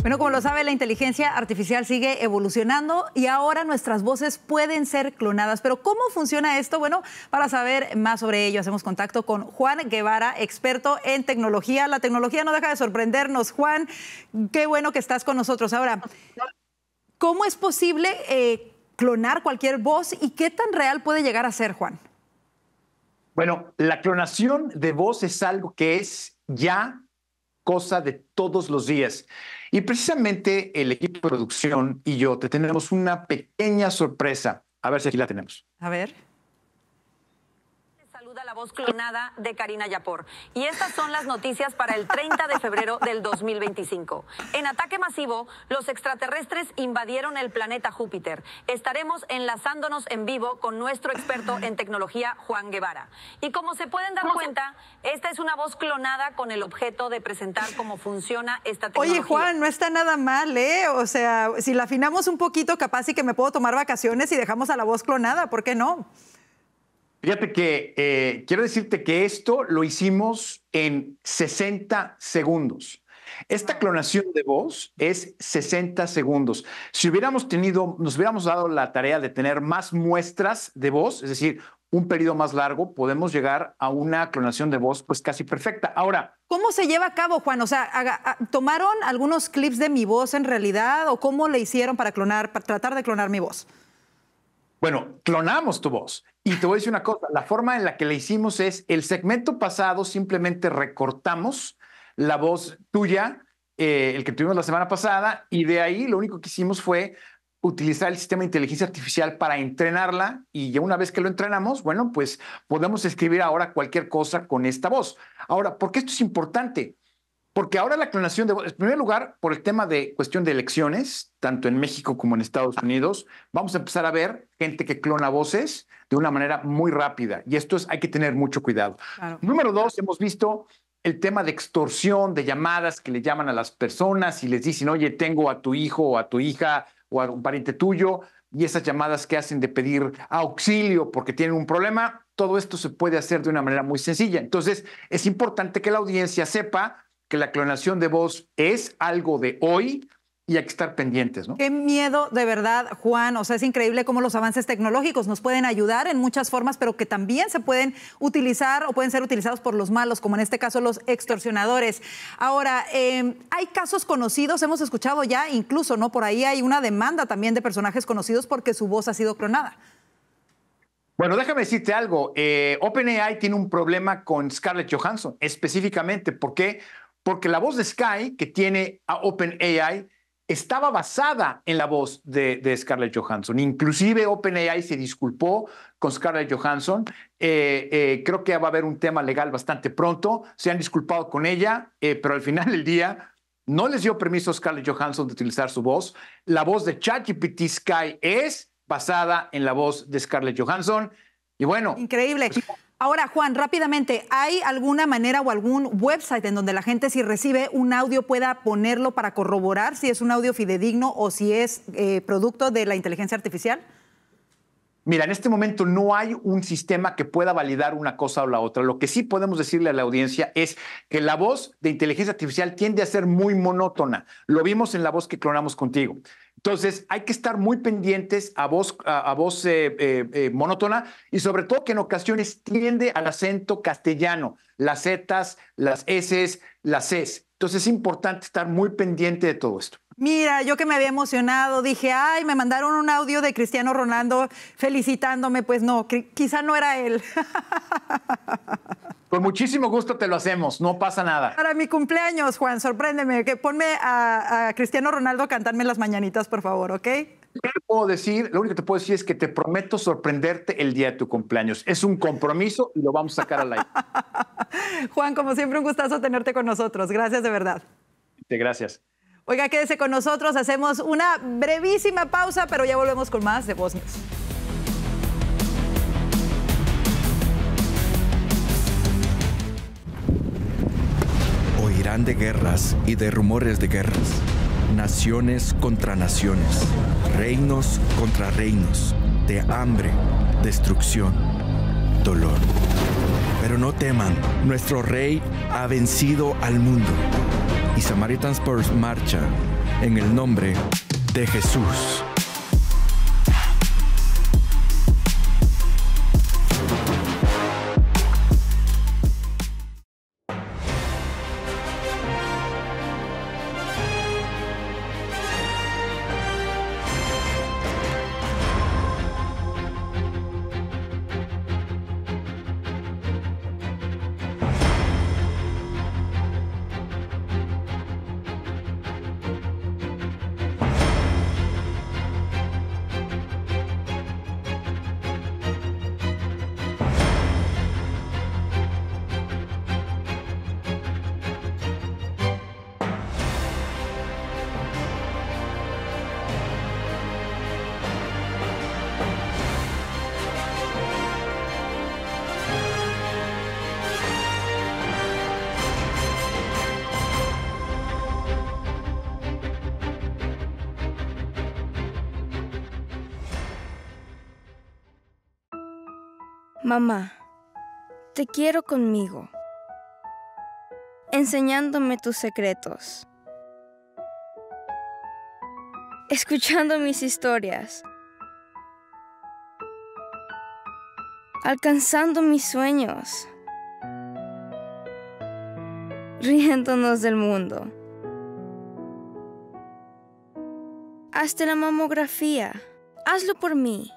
Bueno, como lo sabe, la inteligencia artificial sigue evolucionando y ahora nuestras voces pueden ser clonadas. Pero ¿cómo funciona esto? Bueno, para saber más sobre ello, hacemos contacto con Juan Guevara, experto en tecnología. La tecnología no deja de sorprendernos. Juan, qué bueno que estás con nosotros. Ahora, ¿cómo es posible eh, clonar cualquier voz y qué tan real puede llegar a ser, Juan? Bueno, la clonación de voz es algo que es ya cosa de todos los días. Y precisamente el equipo de producción y yo te tenemos una pequeña sorpresa. A ver si aquí la tenemos. A ver la voz clonada de Karina Yapor. Y estas son las noticias para el 30 de febrero del 2025. En ataque masivo, los extraterrestres invadieron el planeta Júpiter. Estaremos enlazándonos en vivo con nuestro experto en tecnología, Juan Guevara. Y como se pueden dar cuenta, esta es una voz clonada con el objeto de presentar cómo funciona esta tecnología. Oye, Juan, no está nada mal, ¿eh? O sea, si la afinamos un poquito, capaz y que me puedo tomar vacaciones y dejamos a la voz clonada, ¿por qué no? Fíjate que eh, quiero decirte que esto lo hicimos en 60 segundos. Esta clonación de voz es 60 segundos. Si hubiéramos tenido, nos hubiéramos dado la tarea de tener más muestras de voz, es decir, un periodo más largo, podemos llegar a una clonación de voz pues casi perfecta. Ahora, ¿cómo se lleva a cabo, Juan? O sea, ¿tomaron algunos clips de mi voz en realidad o cómo le hicieron para clonar, para tratar de clonar mi voz? Bueno, clonamos tu voz. Y te voy a decir una cosa, la forma en la que la hicimos es, el segmento pasado simplemente recortamos la voz tuya, eh, el que tuvimos la semana pasada, y de ahí lo único que hicimos fue utilizar el sistema de inteligencia artificial para entrenarla y ya una vez que lo entrenamos, bueno, pues podemos escribir ahora cualquier cosa con esta voz. Ahora, ¿por qué esto es importante? Porque ahora la clonación de voz, en primer lugar, por el tema de cuestión de elecciones, tanto en México como en Estados Unidos, vamos a empezar a ver gente que clona voces de una manera muy rápida. Y esto es, hay que tener mucho cuidado. Número dos, hemos visto el tema de extorsión, de llamadas que le llaman a las personas y les dicen, oye, tengo a tu hijo o a tu hija o a un pariente tuyo, y esas llamadas que hacen de pedir auxilio porque tienen un problema, todo esto se puede hacer de una manera muy sencilla. Entonces, es importante que la audiencia sepa que la clonación de voz es algo de hoy y hay que estar pendientes, ¿no? Qué miedo, de verdad, Juan. O sea, es increíble cómo los avances tecnológicos nos pueden ayudar en muchas formas, pero que también se pueden utilizar o pueden ser utilizados por los malos, como en este caso los extorsionadores. Ahora, em, hay casos conocidos, hemos escuchado ya incluso, ¿no? Por ahí hay una demanda también de personajes conocidos porque su voz ha sido clonada. Bueno, déjame decirte algo. Eh, OpenAI tiene un problema con Scarlett Johansson, específicamente. ¿Por qué? Porque la voz de Sky, que tiene a OpenAI, estaba basada en la voz de, Scarlett Johansson. Inclusive OpenAI se disculpó con Scarlett Johansson. Eh, eh, creo que va a haber un tema legal bastante pronto. Se han disculpado con ella, eh, pero al final del día no les dio permiso a Scarlett Johansson de utilizar su voz. La voz de ChatGPT Sky es basada en la voz de Scarlett Johansson. Y bueno. Increíble. Ahora, Juan, rápidamente, ¿hay alguna manera o algún website en donde la gente si recibe un audio pueda ponerlo para corroborar si es un audio fidedigno o si es eh, producto de la inteligencia artificial? Mira, en este momento no hay un sistema que pueda validar una cosa o la otra. Lo que sí podemos decirle a la audiencia es que la voz de inteligencia artificial tiende a ser muy monótona. Lo vimos en la voz que clonamos contigo. Entonces, hay que estar muy pendientes a voz, a, voz eh, eh, eh, monótona y sobre todo que en ocasiones tiende al acento castellano, las zetas, las S, las Cs. Entonces, es importante estar muy pendiente de todo esto. Mira, yo que me había emocionado, dije, ay, me mandaron un audio de Cristiano Ronaldo felicitándome, pues no, quizá no era él. Con muchísimo gusto te lo hacemos, no pasa nada. Para mi cumpleaños, Juan, sorpréndeme, que ponme a, Cristiano Ronaldo a cantarme las mañanitas, por favor, ¿ok? ¿Qué puedo decir? Lo único que te puedo decir es que te prometo sorprenderte el día de tu cumpleaños. Es un compromiso y lo vamos a sacar al aire. Juan, como siempre, un gustazo tenerte con nosotros. Gracias de verdad. Gracias. Oiga, quédese con nosotros, hacemos una brevísima pausa, pero ya volvemos con más de Voz. Oirán de guerras y de rumores de guerras, naciones contra naciones, reinos contra reinos, de hambre, destrucción, dolor. Pero no teman, nuestro rey ha vencido al mundo y Samaritan Spurs marcha en el nombre de Jesús. Mamá, te quiero conmigo, enseñándome tus secretos, escuchando mis historias, alcanzando mis sueños, riéndonos del mundo. Hasta la mamografía, hazlo por mí.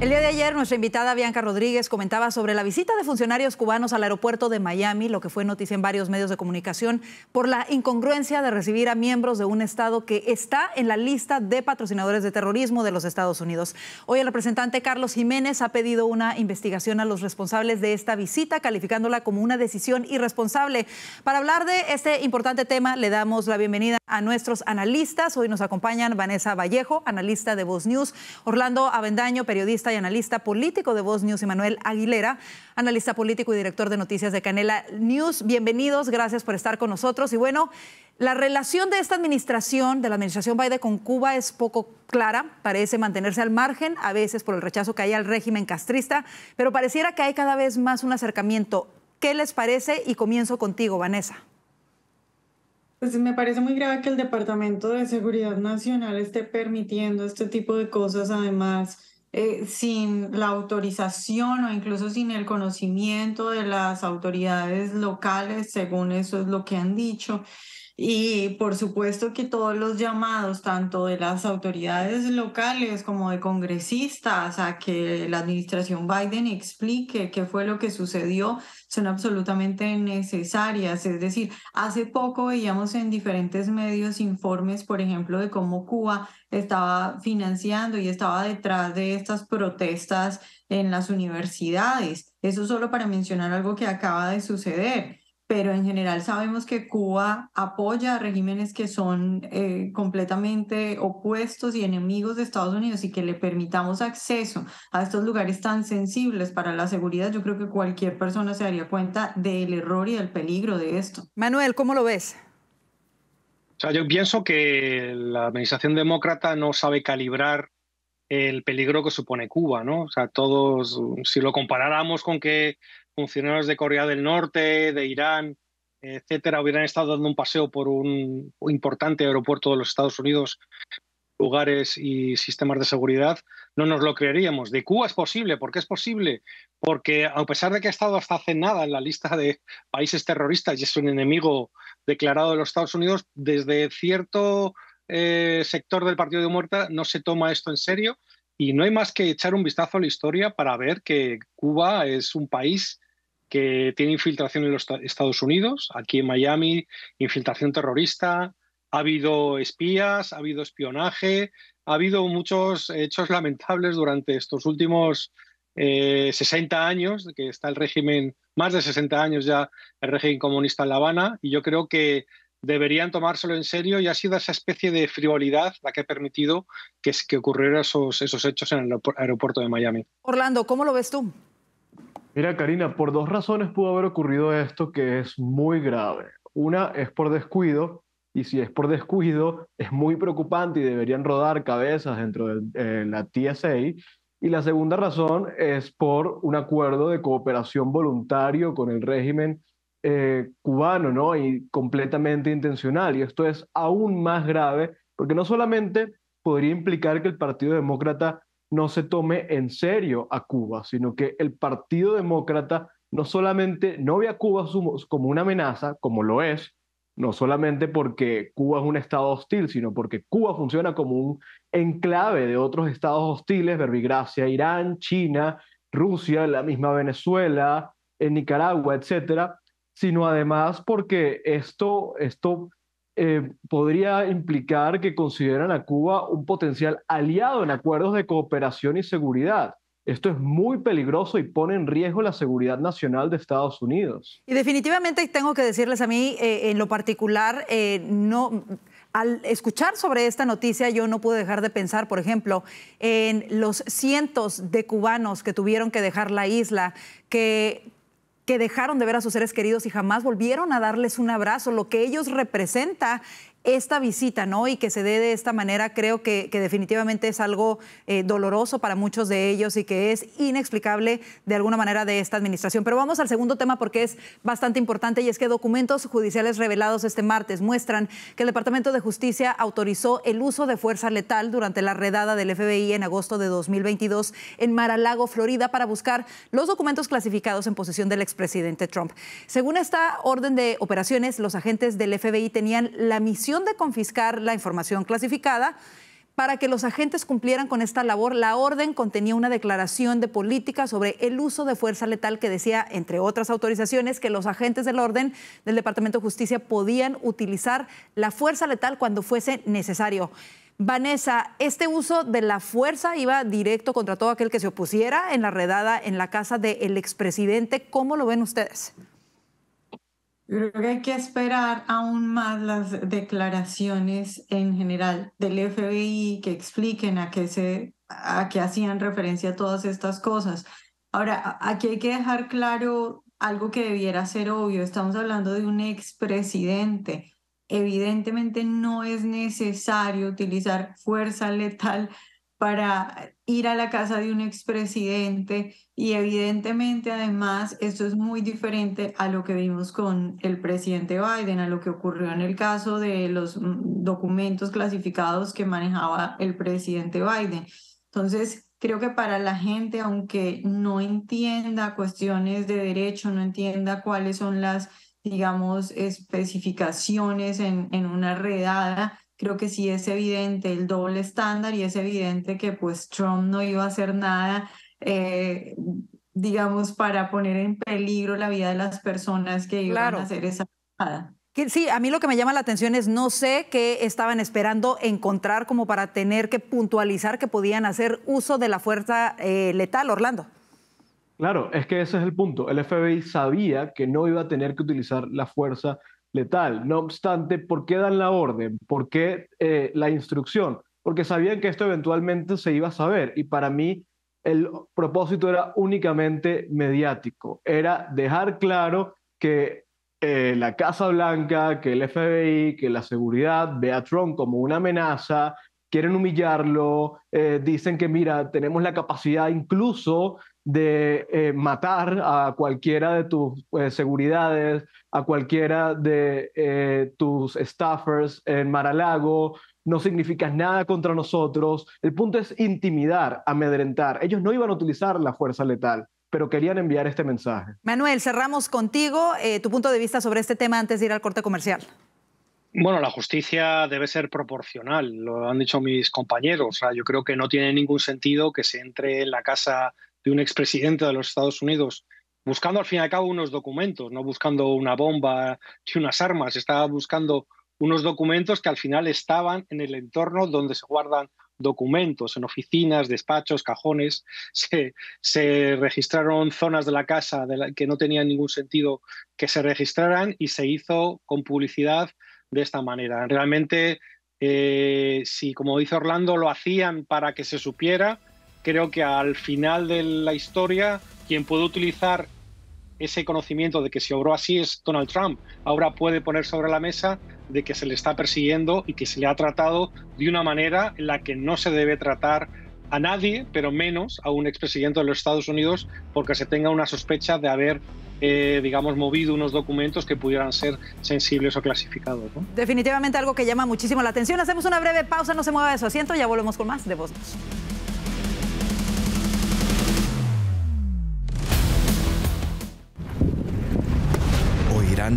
El día de ayer, nuestra invitada Bianca Rodríguez comentaba sobre la visita de funcionarios cubanos al aeropuerto de Miami, lo que fue noticia en varios medios de comunicación, por la incongruencia de recibir a miembros de un Estado que está en la lista de patrocinadores de terrorismo de los Estados Unidos. Hoy el representante Carlos Jiménez ha pedido una investigación a los responsables de esta visita, calificándola como una decisión irresponsable. Para hablar de este importante tema, le damos la bienvenida a nuestros analistas. Hoy nos acompañan Vanessa Vallejo, analista de Voz News, Orlando Avendaño, periodista y analista político de Voz News, y Manuel Aguilera, analista político y director de noticias de Canela News. Bienvenidos, gracias por estar con nosotros. Y bueno, la relación de esta administración, de la administración Biden con Cuba es poco clara, parece mantenerse al margen, a veces por el rechazo que hay al régimen castrista, pero pareciera que hay cada vez más un acercamiento. ¿Qué les parece? Y comienzo contigo, Vanessa. Pues me parece muy grave que el Departamento de Seguridad Nacional esté permitiendo este tipo de cosas, además eh, sin la autorización o incluso sin el conocimiento de las autoridades locales, según eso es lo que han dicho. Y por supuesto que todos los llamados, tanto de las autoridades locales como de congresistas, a que la administración Biden explique qué fue lo que sucedió, son absolutamente necesarias. Es decir, hace poco veíamos en diferentes medios informes, por ejemplo, de cómo Cuba estaba financiando y estaba detrás de estas protestas en las universidades. Eso solo para mencionar algo que acaba de suceder. Pero en general sabemos que Cuba apoya a regímenes que son eh, completamente opuestos y enemigos de Estados Unidos y que le permitamos acceso a estos lugares tan sensibles para la seguridad, yo creo que cualquier persona se daría cuenta del error y del peligro de esto. Manuel, ¿cómo lo ves? O sea, yo pienso que la administración demócrata no sabe calibrar el peligro que supone Cuba, ¿no? O sea, todos, si lo comparáramos con que funcionarios de Corea del Norte, de Irán, etcétera, hubieran estado dando un paseo por un importante aeropuerto de los Estados Unidos, lugares y sistemas de seguridad, no nos lo creeríamos. De Cuba es posible. ¿Por qué es posible? Porque a pesar de que ha estado hasta hace nada en la lista de países terroristas y es un enemigo declarado de los Estados Unidos, desde cierto eh, sector del Partido de Muerta no se toma esto en serio y no hay más que echar un vistazo a la historia para ver que Cuba es un país que tiene infiltración en los Estados Unidos, aquí en Miami, infiltración terrorista, ha habido espías, ha habido espionaje, ha habido muchos hechos lamentables durante estos últimos 60 eh, años, que está el régimen, más de 60 años ya el régimen comunista en La Habana, y yo creo que deberían tomárselo en serio y ha sido esa especie de frivolidad la que ha permitido que, que ocurrieran esos, esos hechos en el aeropuerto de Miami. Orlando, ¿cómo lo ves tú? Mira, Karina, por dos razones pudo haber ocurrido esto que es muy grave. Una es por descuido, y si es por descuido, es muy preocupante y deberían rodar cabezas dentro de la TSA. Y la segunda razón es por un acuerdo de cooperación voluntario con el régimen eh, cubano, ¿no? Y completamente intencional. Y esto es aún más grave porque no solamente podría implicar que el Partido Demócrata no se tome en serio a Cuba, sino que el Partido Demócrata no solamente no ve a Cuba como una amenaza, como lo es, no solamente porque Cuba es un estado hostil, sino porque Cuba funciona como un enclave de otros estados hostiles, verbigracia, Irán, China, Rusia, la misma Venezuela, en Nicaragua, etcétera, sino además porque esto, esto eh, podría implicar que consideran a Cuba un potencial aliado en acuerdos de cooperación y seguridad. Esto es muy peligroso y pone en riesgo la seguridad nacional de Estados Unidos. Y definitivamente tengo que decirles a mí, eh, en lo particular, eh, no, al escuchar sobre esta noticia, yo no pude dejar de pensar, por ejemplo, en los cientos de cubanos que tuvieron que dejar la isla, que que dejaron de ver a sus seres queridos y jamás volvieron a darles un abrazo, lo que ellos representa esta visita, ¿no? Y que se dé de esta manera, creo que, definitivamente es algo eh, doloroso para muchos de ellos y que es inexplicable de alguna manera de esta administración. Pero vamos al segundo tema porque es bastante importante y es que documentos judiciales revelados este martes muestran que el Departamento de Justicia autorizó el uso de fuerza letal durante la redada del FBI en agosto de 2022 en Mar-a-Lago, Florida, para buscar los documentos clasificados en posesión del expresidente Trump. Según esta orden de operaciones, los agentes del FBI tenían la misión de confiscar la información clasificada. Para que los agentes cumplieran con esta labor, la orden contenía una declaración de política sobre el uso de fuerza letal que decía, entre otras autorizaciones, que los agentes del orden del Departamento de Justicia podían utilizar la fuerza letal cuando fuese necesario. Vanessa, este uso de la fuerza iba directo contra todo aquel que se opusiera en la redada en la casa del expresidente. ¿Cómo lo ven ustedes? Creo que hay que esperar aún más las declaraciones en general del FBI que expliquen a qué, se, a qué hacían referencia todas estas cosas. Ahora, aquí hay que dejar claro algo que debiera ser obvio. Estamos hablando de un expresidente. Evidentemente no es necesario utilizar fuerza letal para ir a la casa de un expresidente y evidentemente además esto es muy diferente a lo que vimos con el presidente Biden, a lo que ocurrió en el caso de los mm, documentos clasificados que manejaba el presidente Biden. Entonces, creo que para la gente, aunque no entienda cuestiones de derecho, no entienda cuáles son las, digamos, especificaciones en, en una redada, creo que sí es evidente el doble estándar y es evidente que pues Trump no iba a hacer nada, eh, digamos, para poner en peligro la vida de las personas que iban a hacer esa nada. Sí, a mí lo que me llama la atención es no sé qué estaban esperando encontrar como para tener que puntualizar que podían hacer uso de la fuerza eh, letal, Orlando. Claro, es que ese es el punto. El FBI sabía que no iba a tener que utilizar la fuerza letal. No obstante, ¿por qué dan la orden? ¿Por qué eh, la instrucción? Porque sabían que esto eventualmente se iba a saber. Y para mí, el propósito era únicamente mediático. Era dejar claro que eh, la Casa Blanca, que el FBI, que la seguridad ve a Trump como una amenaza, quieren humillarlo, eh, dicen que, mira, tenemos la capacidad incluso de eh, matar a cualquiera de tus seguridades, a cualquiera de tus staffers en Maralago, no significas nada contra nosotros. El punto es intimidar, amedrentar. Ellos no iban a utilizar la fuerza letal pero querían enviar este mensaje. Manuel, cerramos contigo eh, tu punto de vista sobre este tema antes de ir al corte comercial. Bueno, la justicia debe ser proporcional, lo han dicho mis compañeros. O sea, yo creo que no tiene ningún sentido que se entre en la casa de un expresidente de los Estados Unidos buscando al fin y al cabo unos documentos, no buscando una bomba y unas armas, estaba buscando unos documentos que al final estaban en el entorno donde se guardan documentos en oficinas, despachos, cajones. Se, registraron zonas de la casa que no tenían ningún sentido que se registraran y se hizo con publicidad de esta manera. Realmente, eh, si como dice Orlando, lo hacían para que se supiera, creo que al final de la historia, quien puede utilizar ese conocimiento de que se obró así es Donald Trump. Ahora puede poner sobre la mesa de que se le está persiguiendo y que se le ha tratado de una manera en la que no se debe tratar a nadie, pero menos a un expresidente de los Estados Unidos, porque se tenga una sospecha de haber, eh, digamos, movido unos documentos que pudieran ser sensibles o clasificados. Definitivamente algo que llama muchísimo la atención. Hacemos una breve pausa, no se mueva de su asiento, ya volvemos con más de Voz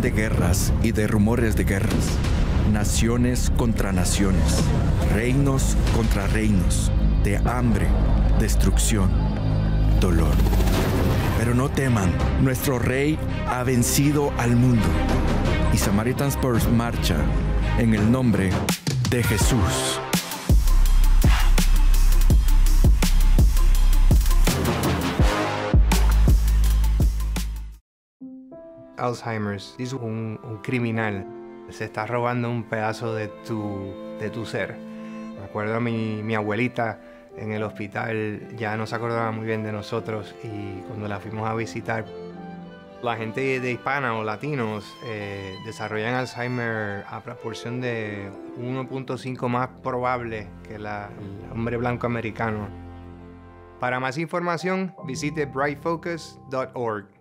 de guerras y de rumores de guerras, naciones contra naciones, reinos contra reinos, de hambre, destrucción, dolor. Pero no teman, nuestro rey ha vencido al mundo. Y Samaritan Spurs marcha en el nombre de Jesús. Alzheimer's es un, criminal. Se está robando un pedazo de tu, de tu ser. Me acuerdo a mi, mi abuelita en el hospital, ya no se acordaba muy bien de nosotros y cuando la fuimos a visitar, la gente de hispana o latinos eh, desarrollan Alzheimer a proporción de 1.5 más probable que el hombre blanco americano. Para más información, visite brightfocus.org.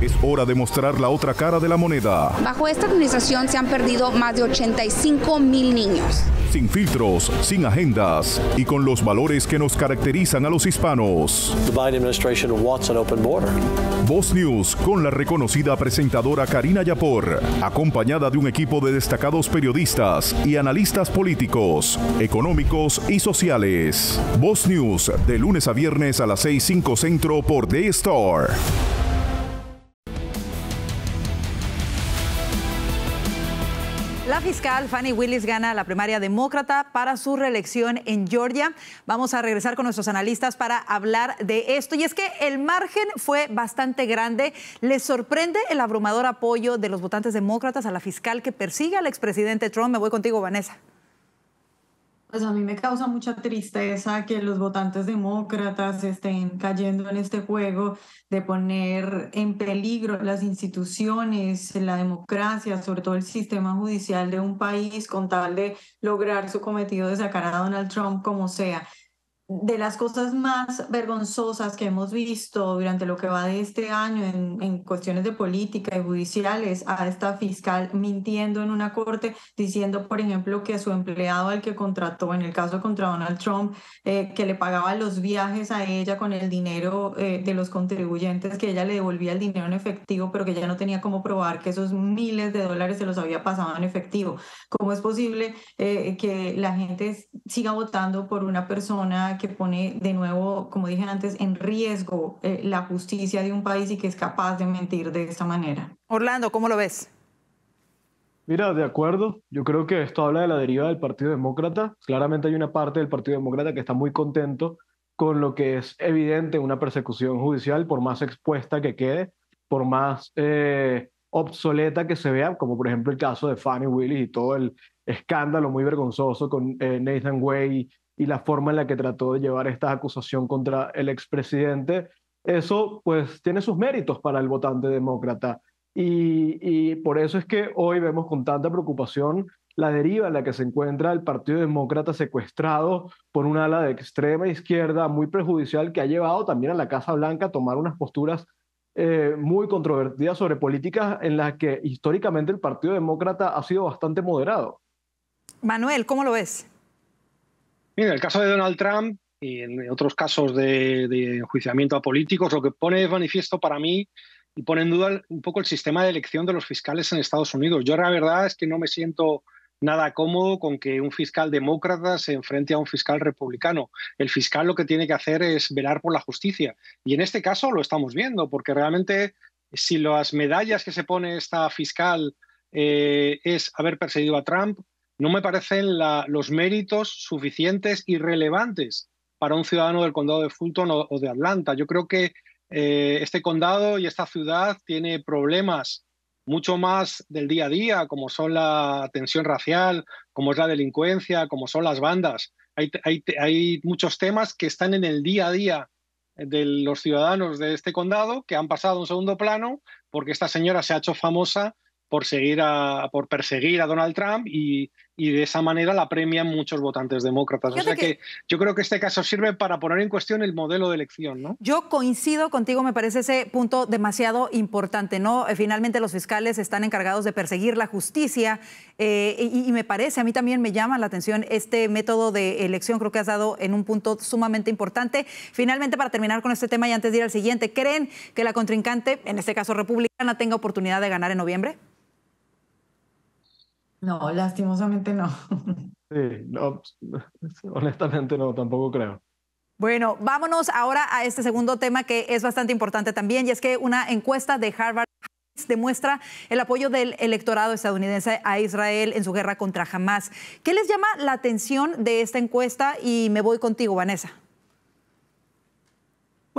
Es hora de mostrar la otra cara de la moneda. Bajo esta administración se han perdido más de 85 mil niños. Sin filtros, sin agendas y con los valores que nos caracterizan a los hispanos. The Biden administration wants an open border. Voz News con la reconocida presentadora Karina Yapor, acompañada de un equipo de destacados periodistas y analistas políticos, económicos y sociales. Voz News de lunes a viernes a las 6:05 centro por The Star. Fiscal Fanny Willis gana la primaria demócrata para su reelección en Georgia. Vamos a regresar con nuestros analistas para hablar de esto. Y es que el margen fue bastante grande. ¿Les sorprende el abrumador apoyo de los votantes demócratas a la fiscal que persigue al expresidente Trump? Me voy contigo, Vanessa. Pues a mí me causa mucha tristeza que los votantes demócratas estén cayendo en este juego de poner en peligro las instituciones, la democracia, sobre todo el sistema judicial de un país con tal de lograr su cometido de sacar a Donald Trump como sea de las cosas más vergonzosas que hemos visto durante lo que va de este año en, en, cuestiones de política y judiciales a esta fiscal mintiendo en una corte diciendo, por ejemplo, que su empleado al que contrató, en el caso contra Donald Trump, eh, que le pagaba los viajes a ella con el dinero eh, de los contribuyentes, que ella le devolvía el dinero en efectivo, pero que ella no tenía cómo probar que esos miles de dólares se los había pasado en efectivo. ¿Cómo es posible eh, que la gente siga votando por una persona que pone de nuevo, como dije antes, en riesgo eh, la justicia de un país y que es capaz de mentir de esta manera. Orlando, ¿cómo lo ves? Mira, de acuerdo. Yo creo que esto habla de la deriva del Partido Demócrata. Claramente hay una parte del Partido Demócrata que está muy contento con lo que es evidente una persecución judicial, por más expuesta que quede, por más eh, obsoleta que se vea, como por ejemplo el caso de Fanny Willis y todo el escándalo muy vergonzoso con eh, Nathan Way y la forma en la que trató de llevar esta acusación contra el expresidente, eso pues tiene sus méritos para el votante demócrata. Y, por eso es que hoy vemos con tanta preocupación la deriva en la que se encuentra el Partido Demócrata secuestrado por un ala de extrema izquierda muy perjudicial que ha llevado también a la Casa Blanca a tomar unas posturas eh, muy controvertidas sobre políticas en las que históricamente el Partido Demócrata ha sido bastante moderado. Manuel, ¿cómo lo ves? Mira, el caso de Donald Trump y en otros casos de, de enjuiciamiento a políticos, lo que pone de manifiesto para mí y pone en duda un poco el sistema de elección de los fiscales en Estados Unidos. Yo la verdad es que no me siento nada cómodo con que un fiscal demócrata se enfrente a un fiscal republicano. El fiscal lo que tiene que hacer es velar por la justicia. Y en este caso lo estamos viendo, porque realmente si las medallas que se pone esta fiscal eh, es haber perseguido a Trump, no me parecen los méritos suficientes y relevantes para un ciudadano del condado de Fulton o, de Atlanta. Yo creo que eh, este condado y esta ciudad tiene problemas mucho más del día a día, como son la tensión racial, como es la delincuencia, como son las bandas. Hay, muchos temas que están en el día a día de los ciudadanos de este condado que han pasado a un segundo plano porque esta señora se ha hecho famosa por, seguir a, por perseguir a Donald Trump y, y de esa manera la premian muchos votantes demócratas. o sea que... yo creo que este caso sirve para poner en cuestión el modelo de elección, ¿no? Yo coincido contigo, me parece ese punto demasiado importante, ¿no? Eh, finalmente los fiscales están encargados de perseguir la justicia eh, y, y, me parece, a mí también me llama la atención este método de elección, creo que has dado en un punto sumamente importante. Finalmente, para terminar con este tema y antes de ir al siguiente, ¿creen que la contrincante, en este caso republicana, tenga oportunidad de ganar en noviembre? No, lastimosamente no. Sí, no, honestamente no, tampoco creo. Bueno, vámonos ahora a este segundo tema que es bastante importante también, y es que una encuesta de Harvard demuestra el apoyo del electorado estadounidense a Israel en su guerra contra Hamas. ¿Qué les llama la atención de esta encuesta? Y me voy contigo, Vanessa.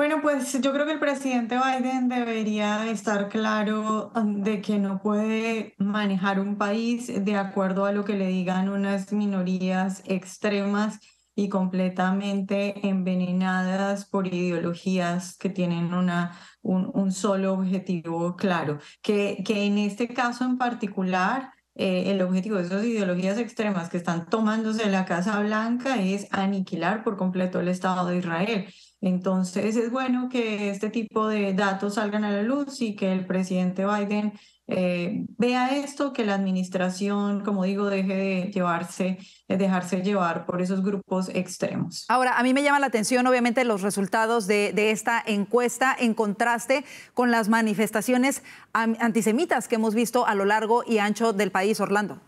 Bueno, pues yo creo que el presidente Biden debería estar claro um, de que no puede manejar un país de acuerdo a lo que le digan unas minorías extremas y completamente envenenadas por ideologías que tienen una, un, un solo objetivo claro. Que, que en este caso en particular, eh, el objetivo de esas ideologías extremas que están tomándose la Casa Blanca es aniquilar por completo el Estado de Israel. Entonces es bueno que este tipo de datos salgan a la luz y que el presidente Biden eh, vea esto, que la administración, como digo, deje de llevarse, de dejarse llevar por esos grupos extremos. Ahora, a mí me llama la atención, obviamente, los resultados de, de esta encuesta en contraste con las manifestaciones antisemitas que hemos visto a lo largo y ancho del país, Orlando.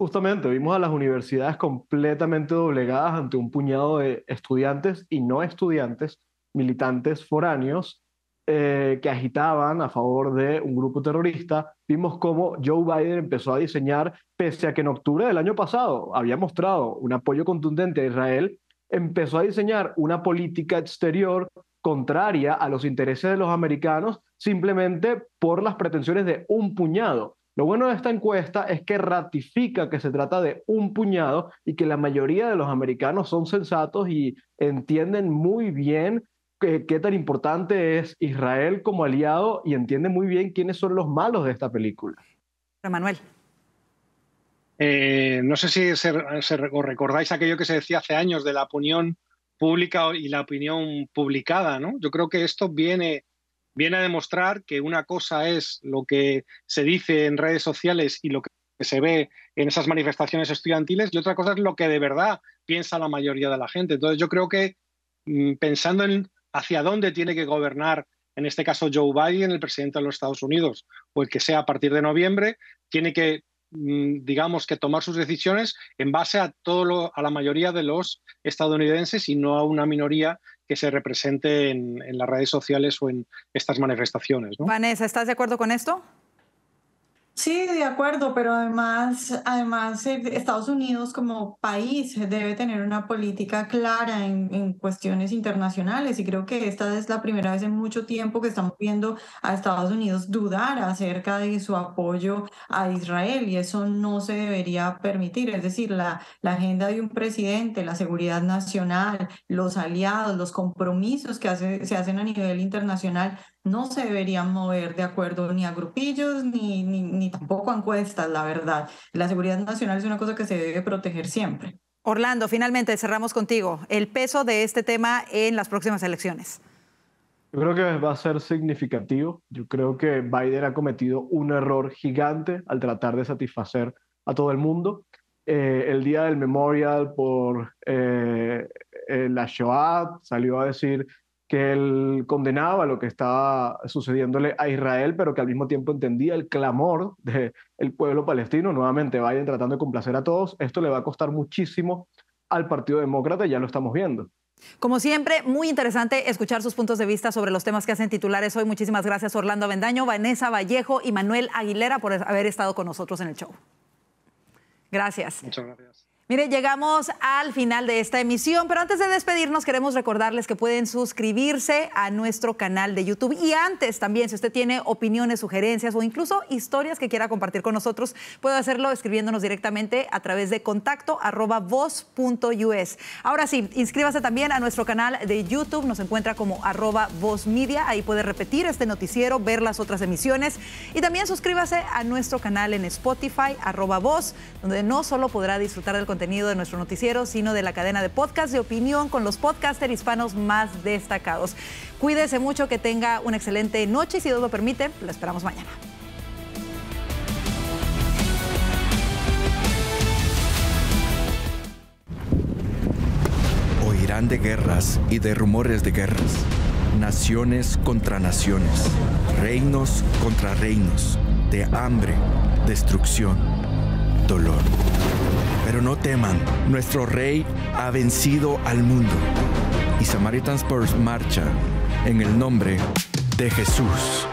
Justamente, vimos a las universidades completamente doblegadas ante un puñado de estudiantes y no estudiantes, militantes foráneos, eh, que agitaban a favor de un grupo terrorista. Vimos cómo Joe Biden empezó a diseñar, pese a que en octubre del año pasado había mostrado un apoyo contundente a Israel, empezó a diseñar una política exterior contraria a los intereses de los americanos simplemente por las pretensiones de un puñado lo bueno de esta encuesta es que ratifica que se trata de un puñado y que la mayoría de los americanos son sensatos y entienden muy bien qué, tan importante es Israel como aliado y entienden muy bien quiénes son los malos de esta película. Manuel. Eh, no sé si se, recordáis aquello que se decía hace años de la opinión pública y la opinión publicada, ¿no? Yo creo que esto viene viene a demostrar que una cosa es lo que se dice en redes sociales y lo que se ve en esas manifestaciones estudiantiles y otra cosa es lo que de verdad piensa la mayoría de la gente. Entonces yo creo que mm, pensando en hacia dónde tiene que gobernar, en este caso Joe Biden, el presidente de los Estados Unidos, o el que sea a partir de noviembre, tiene que mm, digamos que tomar sus decisiones en base a todo a la mayoría de los estadounidenses y no a una minoría que se represente en, las redes sociales o en estas manifestaciones. Vanessa, ¿estás de acuerdo con esto? Sí, de acuerdo, pero además, además eh, Estados Unidos como país debe tener una política clara en, en, cuestiones internacionales y creo que esta es la primera vez en mucho tiempo que estamos viendo a Estados Unidos dudar acerca de su apoyo a Israel y eso no se debería permitir. Es decir, la, la agenda de un presidente, la seguridad nacional, los aliados, los compromisos que hace, se hacen a nivel internacional no se deberían mover de acuerdo ni a grupillos ni, ni, ni, tampoco a encuestas, la verdad. La seguridad nacional es una cosa que se debe proteger siempre. Orlando, finalmente cerramos contigo. El peso de este tema en las próximas elecciones. Yo creo que va a ser significativo. Yo creo que Biden ha cometido un error gigante al tratar de satisfacer a todo el mundo. Eh, el día del memorial por eh, eh, la Shoah salió a decir que él condenaba lo que estaba sucediéndole a Israel, pero que al mismo tiempo entendía el clamor del pueblo palestino. Nuevamente, vayan tratando de complacer a todos. Esto le va a costar muchísimo al Partido Demócrata, ya lo estamos viendo. Como siempre, muy interesante escuchar sus puntos de vista sobre los temas que hacen titulares hoy. Muchísimas gracias Orlando Avendaño, Vanessa Vallejo y Manuel Aguilera por haber estado con nosotros en el show. Gracias. Muchas gracias. Mire, llegamos al final de esta emisión, pero antes de despedirnos queremos recordarles que pueden suscribirse a nuestro canal de YouTube. Y antes también, si usted tiene opiniones, sugerencias o incluso historias que quiera compartir con nosotros, puede hacerlo escribiéndonos directamente a través de contacto arroba voz.us. Ahora sí, inscríbase también a nuestro canal de YouTube, nos encuentra como arroba media, ahí puede repetir este noticiero, ver las otras emisiones. Y también suscríbase a nuestro canal en Spotify, arroba voz, donde no solo podrá disfrutar del contenido de nuestro noticiero, sino de la cadena de podcast de opinión con los podcasters hispanos más destacados. Cuídese mucho, que tenga una excelente noche y si Dios lo permite, lo esperamos mañana. Oirán de guerras y de rumores de guerras, naciones contra naciones, reinos contra reinos, de hambre, destrucción, dolor. Pero no teman, nuestro rey ha vencido al mundo. Y Samaritan Spurs marcha en el nombre de Jesús.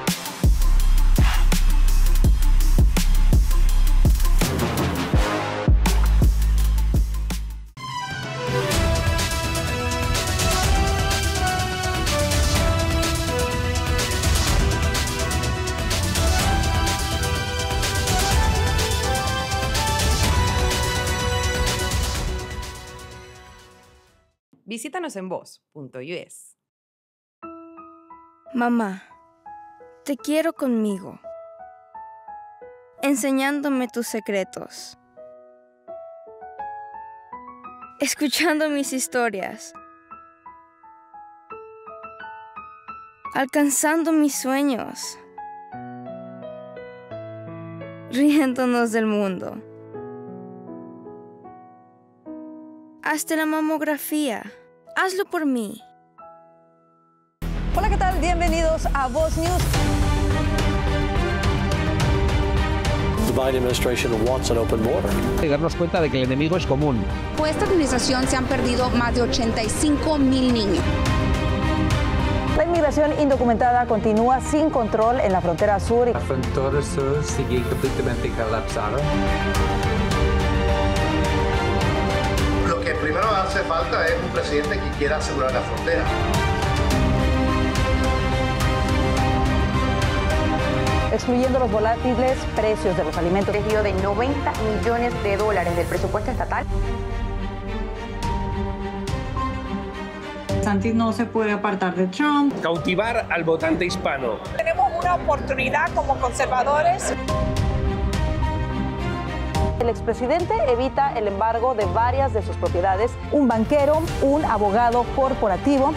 Visítanos en voz.us. Mamá, te quiero conmigo, enseñándome tus secretos, escuchando mis historias, alcanzando mis sueños, riéndonos del mundo. Hazte la mamografía. Hazlo por mí. Hola, ¿qué tal? Bienvenidos a Voz News. The Biden administration wants an open border. Darnos cuenta de que el enemigo es común. Con esta administración se han perdido más de 85 mil niños. La inmigración indocumentada continúa sin control en la frontera sur. La frontera sur sigue completamente colapsada. Hace falta es un presidente que quiera asegurar la frontera. Excluyendo los volátiles precios de los alimentos. Desvío de 90 millones de dólares del presupuesto estatal. Santis no se puede apartar de Trump. Cautivar al votante hispano. Tenemos una oportunidad como conservadores. El expresidente evita el embargo de varias de sus propiedades, un banquero, un abogado corporativo.